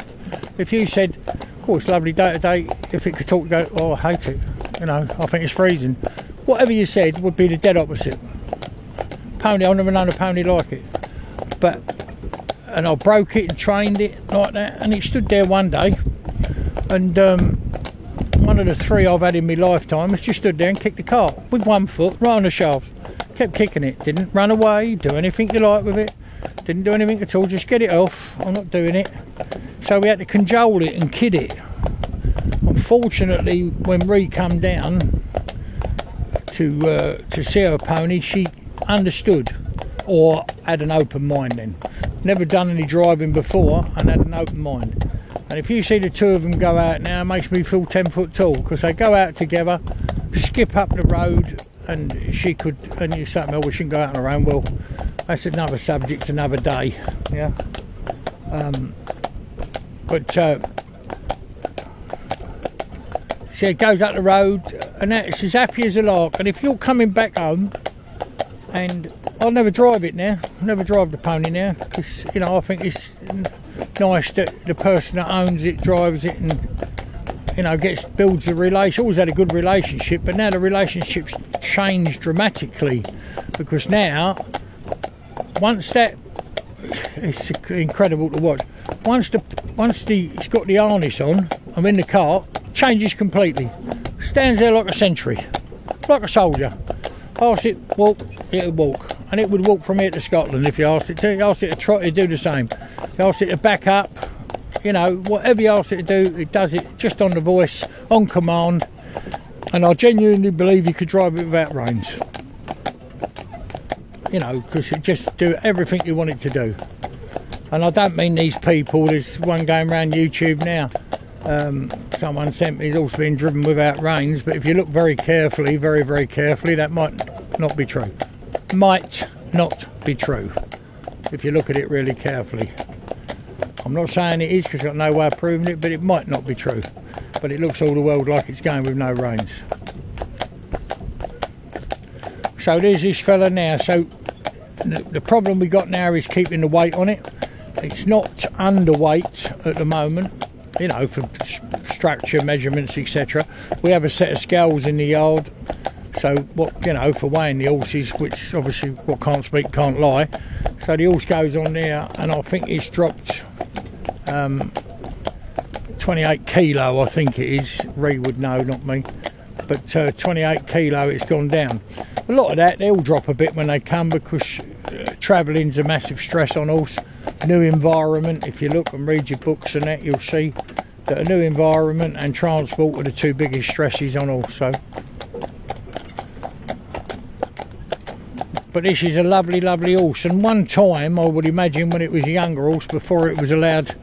If you said of course, lovely day today. If it could talk, go, oh, I hate it. You know, I think it's freezing. Whatever you said would be the dead opposite. Pony, I've never known a pony like it. But, and I broke it and trained it like that, and it stood there one day, and um, one of the three I've had in my lifetime has just stood there and kicked the cart with one foot right on the shaft. Kept kicking it, didn't run away, do anything you like with it, didn't do anything at all, just get it off. I'm not doing it. So we had to cajole it and kid it. Unfortunately, when Ree come down to uh, to see her pony, she understood or had an open mind then. Never done any driving before and had an open mind. And if you see the two of them go out now, it makes me feel 10 foot tall because they go out together, skip up the road, and she could, and you say, well, we shouldn't go out on our own. Well, that's another subject, another day. Yeah. Um, but uh, she goes up the road and that, she's happy as a lark. And if you're coming back home, and I'll never drive it now, I'll never drive the pony now because you know I think it's nice that the person that owns it drives it and you know gets builds a relation. Always had a good relationship, but now the relationship's changed dramatically because now once that it's incredible to watch. Once the once the it's got the harness on, I'm in the car, changes completely. Stands there like a sentry, like a soldier. Ask it walk, it'll walk, and it would walk from here to Scotland if you asked it to. You asked it to trot, it'd do the same. You asked it to back up, you know, whatever you ask it to do, it does it just on the voice, on command. And I genuinely believe you could drive it without reins you know, because it just do everything you want it to do. And I don't mean these people. There's one going around YouTube now. Um, someone sent me his also been driven without reins, but if you look very carefully, very very carefully, that might not be true. Might not be true if you look at it really carefully. I'm not saying it is because I've got no way of proving it, but it might not be true. But it looks all the world like it's going with no reins. So there's this fella now. So the, the problem we got now is keeping the weight on it. It's not underweight at the moment, you know, for structure, measurements, etc. We have a set of scales in the yard. So what you know for weighing the horses, which obviously what can't speak can't lie. So the horse goes on there, and I think it's dropped um, 28 kilo. I think it is. Ree would know, not me. But uh, 28 kilo, it's gone down. A lot of that they'll drop a bit when they come because uh, travelling's a massive stress on horse. New environment. If you look and read your books and that, you'll see that a new environment and transport are the two biggest stresses on horse. So. But this is a lovely, lovely horse. And one time, I would imagine when it was a younger horse, before it was allowed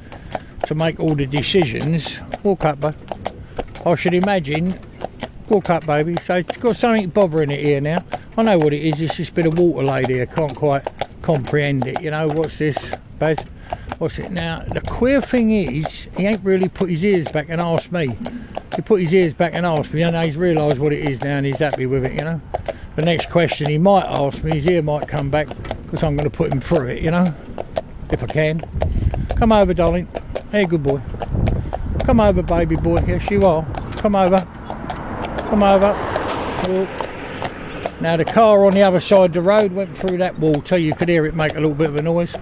to make all the decisions, walk up, bud. I should imagine, walk up, baby. So it's got something bothering it here now. I know what it is. It's just bit of water laid here. Can't quite comprehend it. You know what's this, Baz? What's it now? The queer thing is, he ain't really put his ears back and asked me. He put his ears back and asked me, and he's realised what it is now, and he's happy with it. You know the next question he might ask me, his ear might come back because I'm going to put him through it, you know, if I can. Come over, darling. Hey, good boy. Come over, baby boy. Yes, you are. Come over. Come over. Now, the car on the other side of the road went through that water. You could hear it make a little bit of a noise.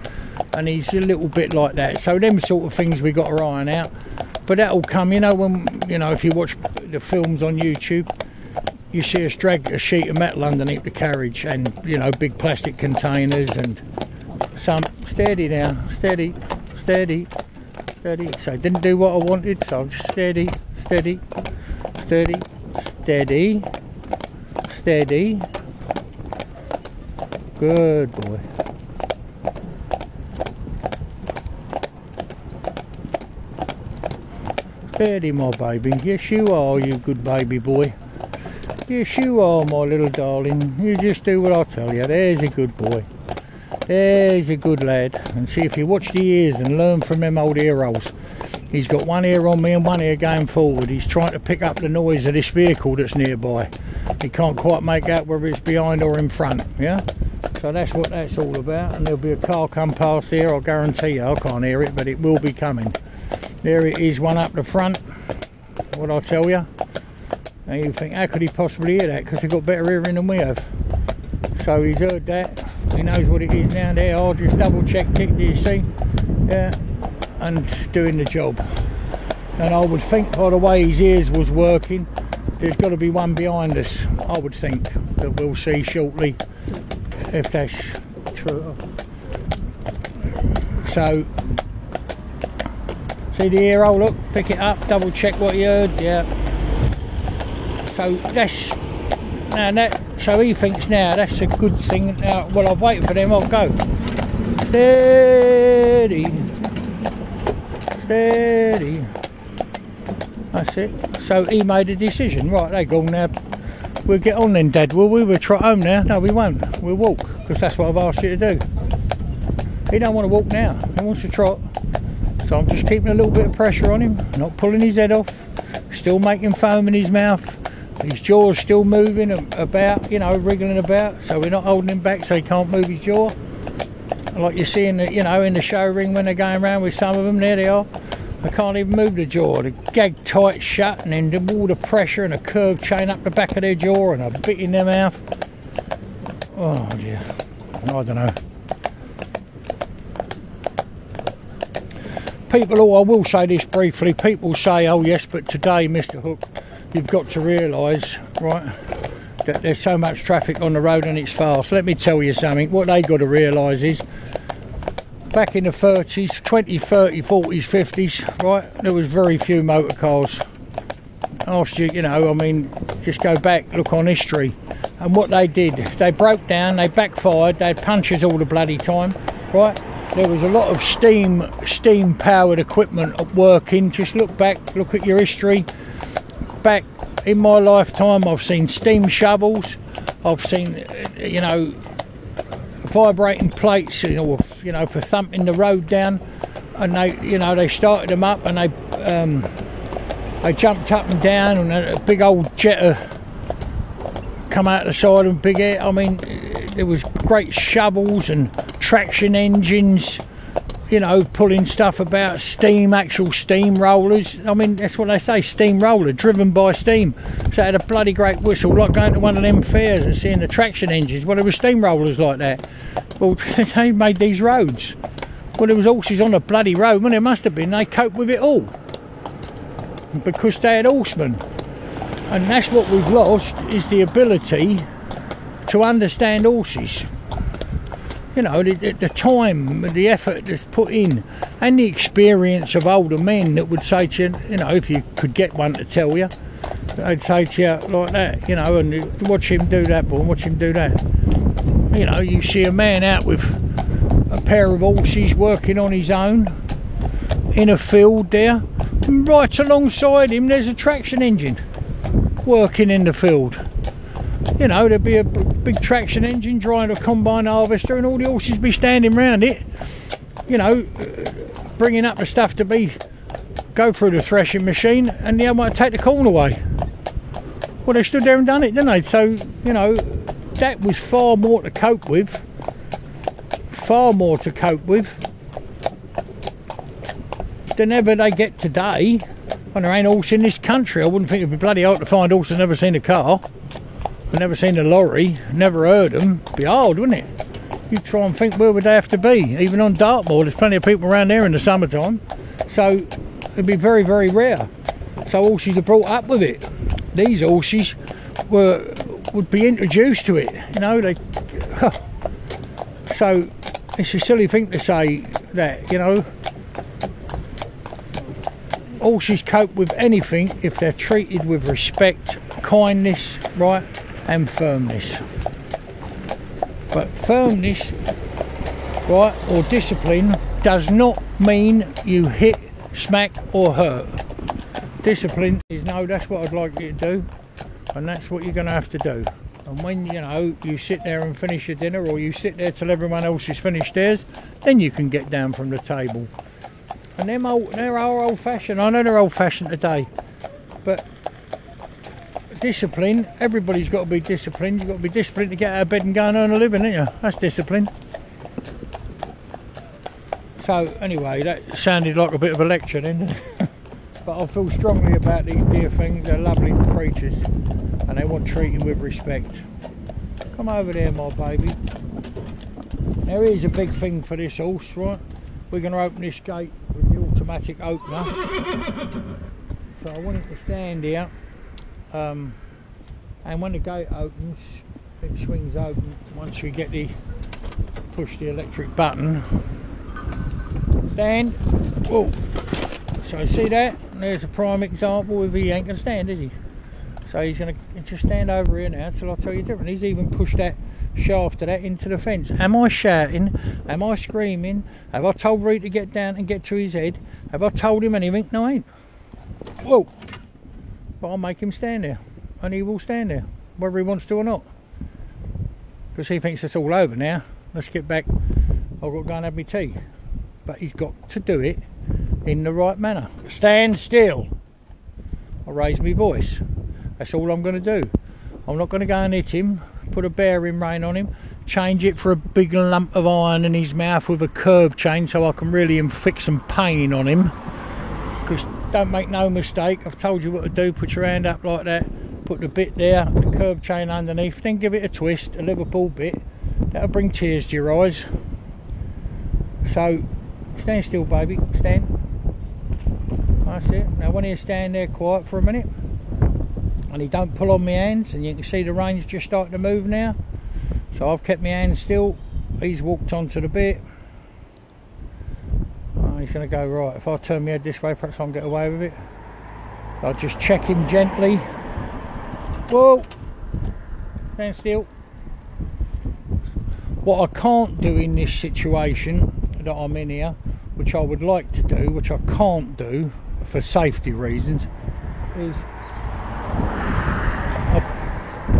And he's a little bit like that. So, them sort of things we got to iron out. But that'll come, you know, when, you know, if you watch the films on YouTube, you see us drag a sheet of metal underneath the carriage and you know big plastic containers and some steady now steady steady steady. So I didn't do what I wanted so I'm just steady steady steady steady steady. Good boy. Steady my baby. Yes you are you good baby boy Yes, you are, my little darling. You just do what I tell you. There's a good boy. There's a good lad. And see if you watch the ears and learn from them old ear. He's got one ear on me and one ear going forward. He's trying to pick up the noise of this vehicle that's nearby. He can't quite make out whether it's behind or in front. Yeah. So that's what that's all about. And there'll be a car come past here. I'll guarantee you. I can't hear it, but it will be coming. There it is, one up the front. What I tell you. And you think, how could he possibly hear that? Because they've got better hearing than we have. So he's heard that. He knows what it is now. There, I'll just double checked it. Do you see? Yeah. And doing the job. And I would think by the way his ears was working, there's got to be one behind us. I would think that we'll see shortly if that's true. So, see the ear hole? Look, pick it up, double check what you heard. Yeah. So that's now that so he thinks now that's a good thing. Now, well, I've waited for them. I'll go. Steady, steady. That's it. So he made a decision. Right, they gone now. We'll get on then, Dad. Will we? We'll trot home now. No, we won't. We'll walk because that's what I've asked you to do. He don't want to walk now. He wants to trot. So I'm just keeping a little bit of pressure on him, not pulling his head off. Still making foam in his mouth. His jaw's still moving about, you know, wriggling about. So we're not holding him back so he can't move his jaw. Like you see in the, you know, in the show ring when they're going around with some of them. There they are. They can't even move the jaw. They're gagged tight shut and then all the pressure and a curved chain up the back of their jaw and a bit in their mouth. Oh dear. I don't know. People, oh, I will say this briefly. People say, oh yes, but today, Mr. Hook, you've got to realise, right, that there's so much traffic on the road and it's fast. Let me tell you something. What they got to realise is, back in the 30s, 20, 30, 40s, 50s, right, there was very few motor cars. Asked you, you know, I mean, just go back, look on history. And what they did, they broke down, they backfired, they had punches all the bloody time, right? there was a lot of steam steam powered equipment working. Just look back, look at your history. Back in my lifetime, I've seen steam shovels. I've seen, you know, vibrating plates, you know, you know, for thumping the road down. And they, you know, they started them up and they, um, they jumped up and down, and a big old jetter come out the side and big air. I mean, there was great shovels and traction engines you know, pulling stuff about steam, actual steam rollers. I mean, that's what they say, steam roller, driven by steam. So it had a bloody great whistle, like going to one of them fairs and seeing the traction engines. Well, there were steam rollers like that. Well, *laughs* they made these roads. Well, there was horses on a bloody road. Well, there must have been. They coped with it all because they had horsemen. And that's what we've lost is the ability to understand horses you know, the, the, time, the effort that's put in, and the experience of older men that would say to you, you know, if you could get one to tell you, they'd say to you like that, you know, and watch him do that, boy, watch him do that. You know, you see a man out with a pair of horses working on his own in a field there, and right alongside him there's a traction engine working in the field you know, there'd be a big traction engine driving a combine harvester and all the horses be standing around it, you know, uh, bringing up the stuff to be go through the threshing machine and the other might take the corn away. Well, they stood there and done it, didn't they? So, you know, that was far more to cope with, far more to cope with than ever they get today. When there ain't horse in this country, I wouldn't think it'd be bloody hard to find horse that's never seen a car. I've never seen a lorry, never heard them. Be hard, wouldn't it? You try and think where would they have to be? Even on Dartmoor, there's plenty of people around there in the summertime. So it'd be very, very rare. So horses are brought up with it. These horses were would be introduced to it. You know, they. Huh. So it's a silly thing to say that. You know, horses cope with anything if they're treated with respect, kindness, right? And firmness. But firmness, right, or discipline does not mean you hit, smack, or hurt. Discipline is no, that's what I'd like you to do, and that's what you're going to have to do. And when you know you sit there and finish your dinner, or you sit there till everyone else is finished theirs, then you can get down from the table. And them old, they're old fashioned. I know they're old fashioned today, but discipline. Everybody's got to be disciplined. You've got to be disciplined to get out of bed and go and earn a living, ain't you? That's discipline. So anyway, that sounded like a bit of a lecture then. *laughs* but I feel strongly about these dear things. They're lovely creatures and they want treating with respect. Come over there, my baby. There is a big thing for this horse, right? We're going to open this gate with the automatic opener. So I want it to stand here um, and when the gate opens it swings open. Once we get the push the electric button. Stand. Whoa. So see that? There's a prime example of he ain't gonna stand is he? So he's gonna just stand over here now till I tell you different he's even pushed that shaft of that into the fence. Am I shouting? Am I screaming? Have I told Ree to get down and get to his head? Have I told him anything? No I ain't. Whoa but I'll make him stand there and he will stand there whether he wants to or not. Because he thinks it's all over now. Let's get back. I've got to go and have my tea. But he's got to do it in the right manner. Stand still. I raise my voice. That's all I'm going to do. I'm not going to go and hit him put a bearing rein on him change it for a big lump of iron in his mouth with a curb chain so I can really inflict some pain on him. Because don't make no mistake. I've told you what to do put your hand up like that put the bit there the curb chain underneath then give it a twist a Liverpool bit. That'll bring tears to your eyes. So stand still baby. Stand. That's it. Now when you stand there quiet for a minute. And he don't pull on my hands and you can see the reins just starting to move now. So I've kept my hands still. He's walked onto the bit he's going to go right. If I turn my head this way perhaps I can get away with it. I'll just check him gently. Whoa. Stand still. What I can't do in this situation that I'm in here, which I would like to do, which I can't do for safety reasons, is I,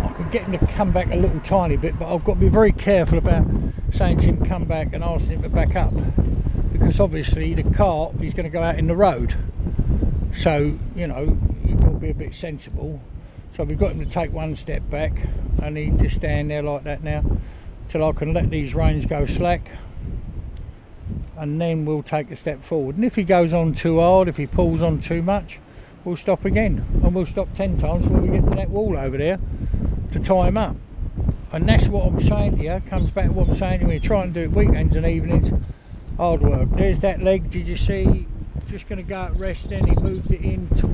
I could get him to come back a little tiny bit, but I've got to be very careful about saying to him come back and asking him to back up because obviously the cart is going to go out in the road. So you know you've got to be a bit sensible. So we've got him to take one step back, and he just stand there like that now, till I can let these reins go slack, and then we'll take a step forward. And if he goes on too hard, if he pulls on too much, we'll stop again, and we'll stop ten times before we get to that wall over there to tie him up. And that's what I'm saying to you. Comes back to what I'm saying to you. Try and do it weekends and evenings. Hard work. There's that leg. Did you see? Just going to go at rest. Then he moved it in, took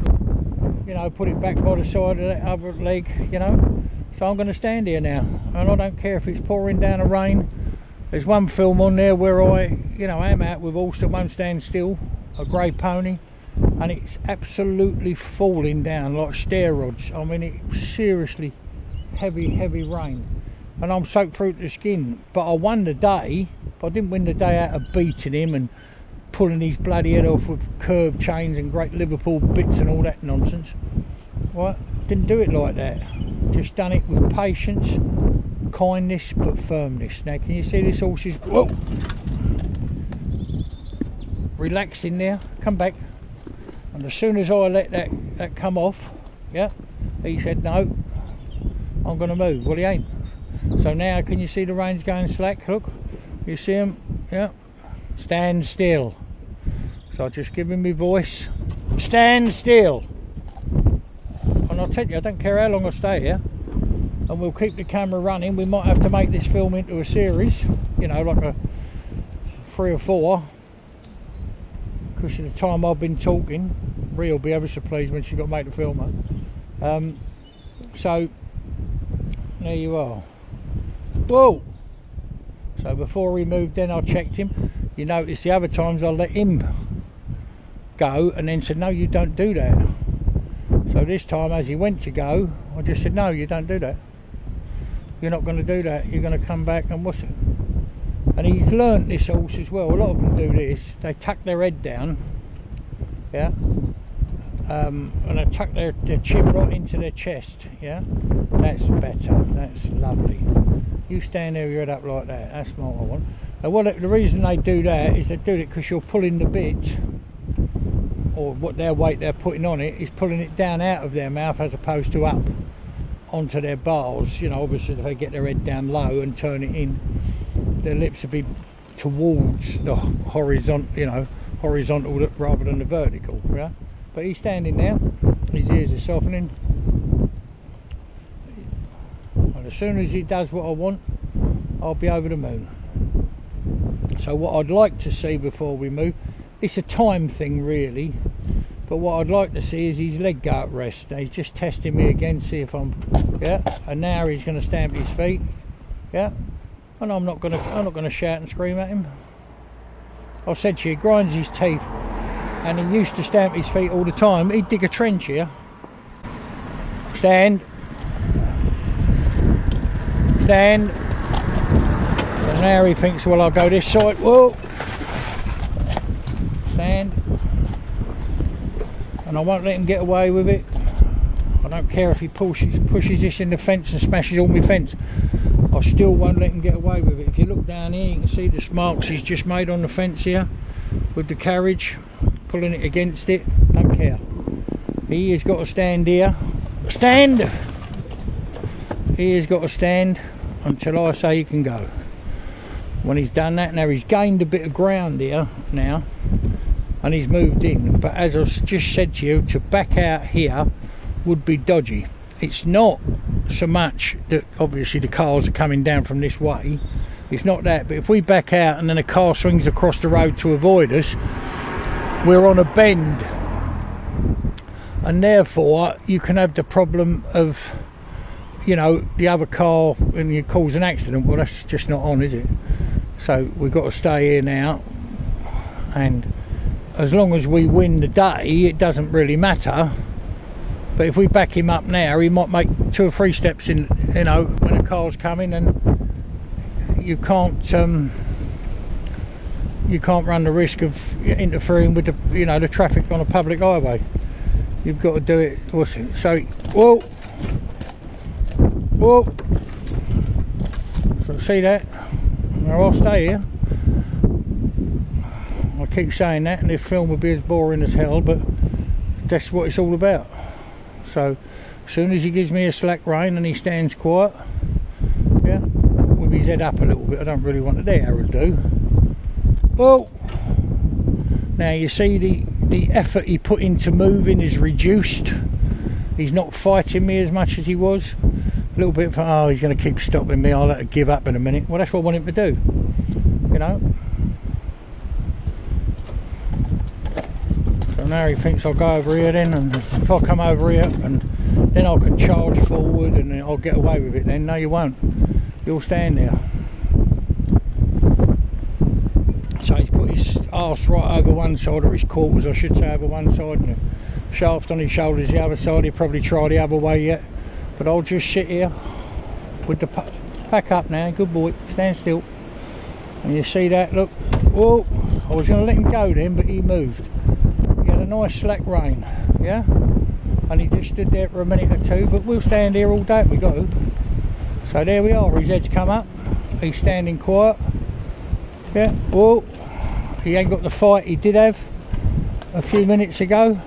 you know, put it back by the side of that other leg. You know. So I'm going to stand here now, and I don't care if it's pouring down a rain. There's one film on there where I, you know, am out with horse that won't stand still, a grey pony, and it's absolutely falling down like stair rods. I mean, it's seriously heavy, heavy rain and I'm soaked through to the skin. But I won the day. I didn't win the day out of beating him and pulling his bloody head off with curb chains and great Liverpool bits and all that nonsense. What? Didn't do it like that. Just done it with patience, kindness, but firmness. Now, can you see this horse is whoa, relaxing there? Come back. And as soon as I let that, that come off, yeah, he said, no, I'm going to move. Well, he ain't. So now can you see the reins going slack? Look, you see them? Yeah. Stand still. So I just give him my voice. Stand still. And I'll tell you, I don't care how long I stay here. And we'll keep the camera running. We might have to make this film into a series, you know, like a three or four. Because of the time I've been talking, Ree will be ever so pleased when she's got to make the filmer. Um, so there you are. Whoa! So before we moved in, I checked him. You notice the other times I let him go and then said, no, you don't do that. So this time, as he went to go, I just said, no, you don't do that. You're not going to do that. You're going to come back and what's it? And he's learnt this horse as well. A lot of them do this. They tuck their head down, yeah, um, and they tuck their, their chin right into their chest, yeah. That's better. That's lovely. You stand there with your head up like that. That's not what I want. And what the reason they do that is they do it because you're pulling the bit, or what their weight they're putting on it is pulling it down out of their mouth as opposed to up onto their bars. You know, obviously if they get their head down low and turn it in, their lips will be towards the horizontal, you know, horizontal rather than the vertical. Yeah. But he's standing now. His ears are softening. And as soon as he does what I want, I'll be over the moon. So what I'd like to see before we move, it's a time thing really, but what I'd like to see is his leg go at rest. He's just testing me again, see if I'm, yeah. And now he's going to stamp his feet, yeah. And I'm not going to, I'm not going to shout and scream at him. I said to you, he grinds his teeth, and he used to stamp his feet all the time. He'd dig a trench here. Stand. Stand. So now he thinks, well, I'll go this side. Whoa. Stand. And I won't let him get away with it. I don't care if he pushes, pushes this in the fence and smashes all my fence. I still won't let him get away with it. If you look down here, you can see the marks he's just made on the fence here with the carriage, pulling it against it. Don't care. He has got to stand here. Stand! He has got to stand until I say he can go. When he's done that, now he's gained a bit of ground here now and he's moved in. But as I just said to you, to back out here would be dodgy. It's not so much that obviously the cars are coming down from this way. It's not that, but if we back out and then a car swings across the road to avoid us, we're on a bend. And therefore, you can have the problem of, you know, the other car and you cause an accident. Well, that's just not on, is it? So we've got to stay here now. And as long as we win the day, it doesn't really matter. But if we back him up now, he might make two or three steps in, you know, when a car's coming, and you can't, um, you can't run the risk of interfering with the you know the traffic on a public highway. You've got to do it. So whoa, whoa. So see that? Now I'll stay here. I keep saying that, and this film will be as boring as hell, but that's what it's all about. So, as soon as he gives me a slack rein and he stands quiet, yeah, with his head up a little bit, I don't really want to. There, will do. Oh, now you see the the effort he put into moving is reduced. He's not fighting me as much as he was. A little bit for oh, he's going to keep stopping me. I'll let to give up in a minute. Well, that's what I want him to do. You know. So now he thinks I'll go over here then, and if I come over here, and then I can charge forward, and I'll get away with it. Then no, you won't. You'll stand there. So he's put his arse right over one side, or his quarters, I should say, over one side, and shaft on his shoulders the other side. He'll probably try the other way yet, but I'll just sit here with the pa- pack up now. Good boy, stand still. And you see that? Look, whoa! I was going to let him go then, but he moved. He had a nice slack rein, yeah. And he just stood there for a minute or two, but we'll stand here all day if we got to. So there we are. His head's come up. He's standing quiet. Yeah. Whoa. He ain't got the fight he did have a few minutes ago.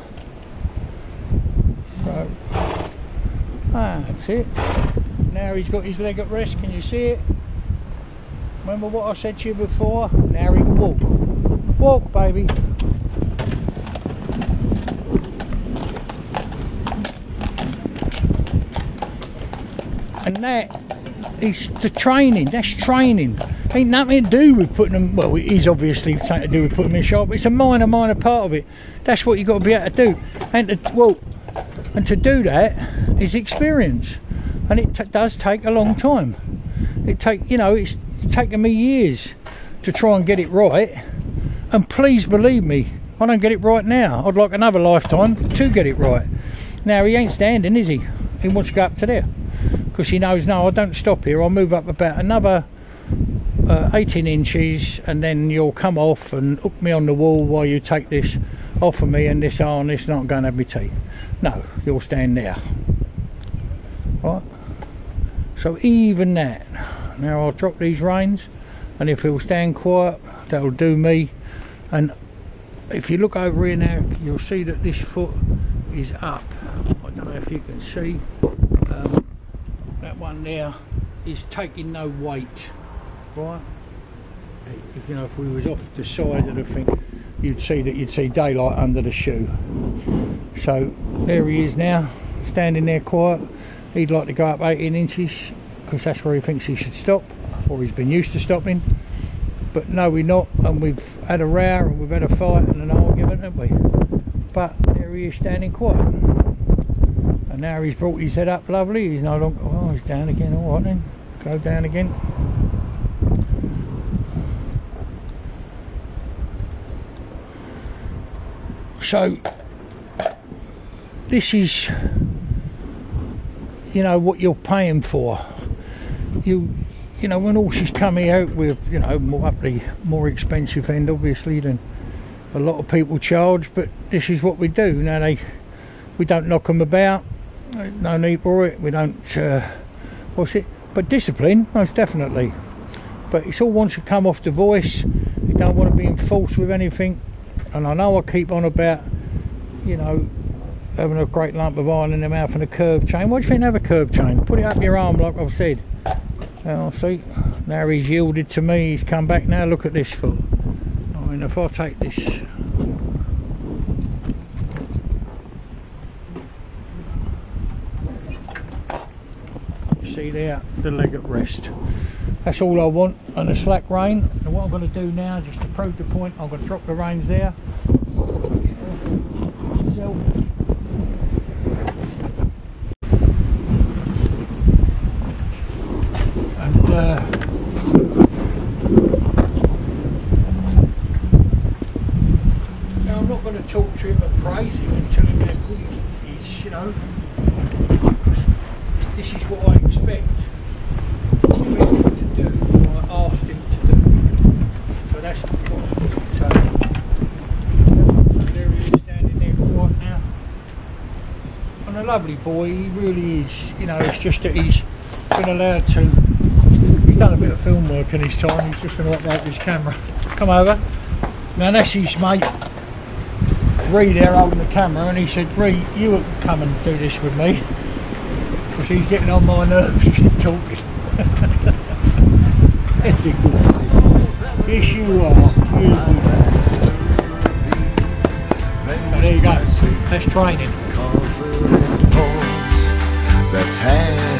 Ah, that's it. Now he's got his leg at rest. Can you see it? Remember what I said to you before? Now he can walk. Walk, baby. And that is the training. That's training. Ain't nothing to do with putting them. Well, it is obviously something to do with putting them in shop. But it's a minor, minor part of it. That's what you've got to be able to do. And to, well, and to do that is experience, and it does take a long time. It take you know it's taken me years to try and get it right. And please believe me, I don't get it right now. I'd like another lifetime to get it right. Now he ain't standing, is he? He wants to go up to there because he knows no, I don't stop here. I'll move up about another uh, 18 inches, and then you'll come off and hook me on the wall while you take this off of me and this harness. Not going to have me. No, you'll stand there. Right. So even that. Now I'll drop these reins, and if he'll stand quiet, that'll do me. And if you look over here now, you'll see that this foot is up. I don't know if you can see. Um, that one there is taking no weight, right? If, you know, if we was off the side of the thing, you'd see that you'd see daylight under the shoe. So there he is now, standing there quiet. He'd like to go up 18 inches because that's where he thinks he should stop, or he's been used to stopping. But no, we're not, and we've had a row and we've had a fight and an argument, haven't we? But there he is standing quiet. And now he's brought his head up lovely. He's no longer. Oh, he's down again. All right then. Go down again. So this is, you know, what you're paying for. You, you know, when horses come out with, you know, more up the more expensive end, obviously, than a lot of people charge. But this is what we do. Now they, we don't knock them about no need for it. We don't. Uh, what's it? But discipline, most definitely. But it's all wants to come off the voice. You don't want to be enforced with anything. And I know I keep on about, you know, having a great lump of iron in the mouth and a curb chain. What do you think? Have a curb chain. Put it up your arm, like I've said. Now see. Now he's yielded to me. He's come back. Now look at this foot. I mean, if I take this see there the leg at rest that's all I want on a slack rein and what I'm going to do now just to prove the point I'm going to drop the reins there so, and uh, now I'm not going to talk to him and praise him and tell him how good he is you know this is what I expect him to do, what I asked him to do. So that's what boy. He really is. You know, it's just that he's been allowed to. He's done a bit of film work in his time. He's just going to operate his camera. Come over. Now that's his mate. Ree there holding the camera, and he said, Ree, you come and do this with me. Because he's getting on my nerves *laughs* talking. *laughs* It's a good boy. Yes, you are. Boy. So there you go. That's training. Had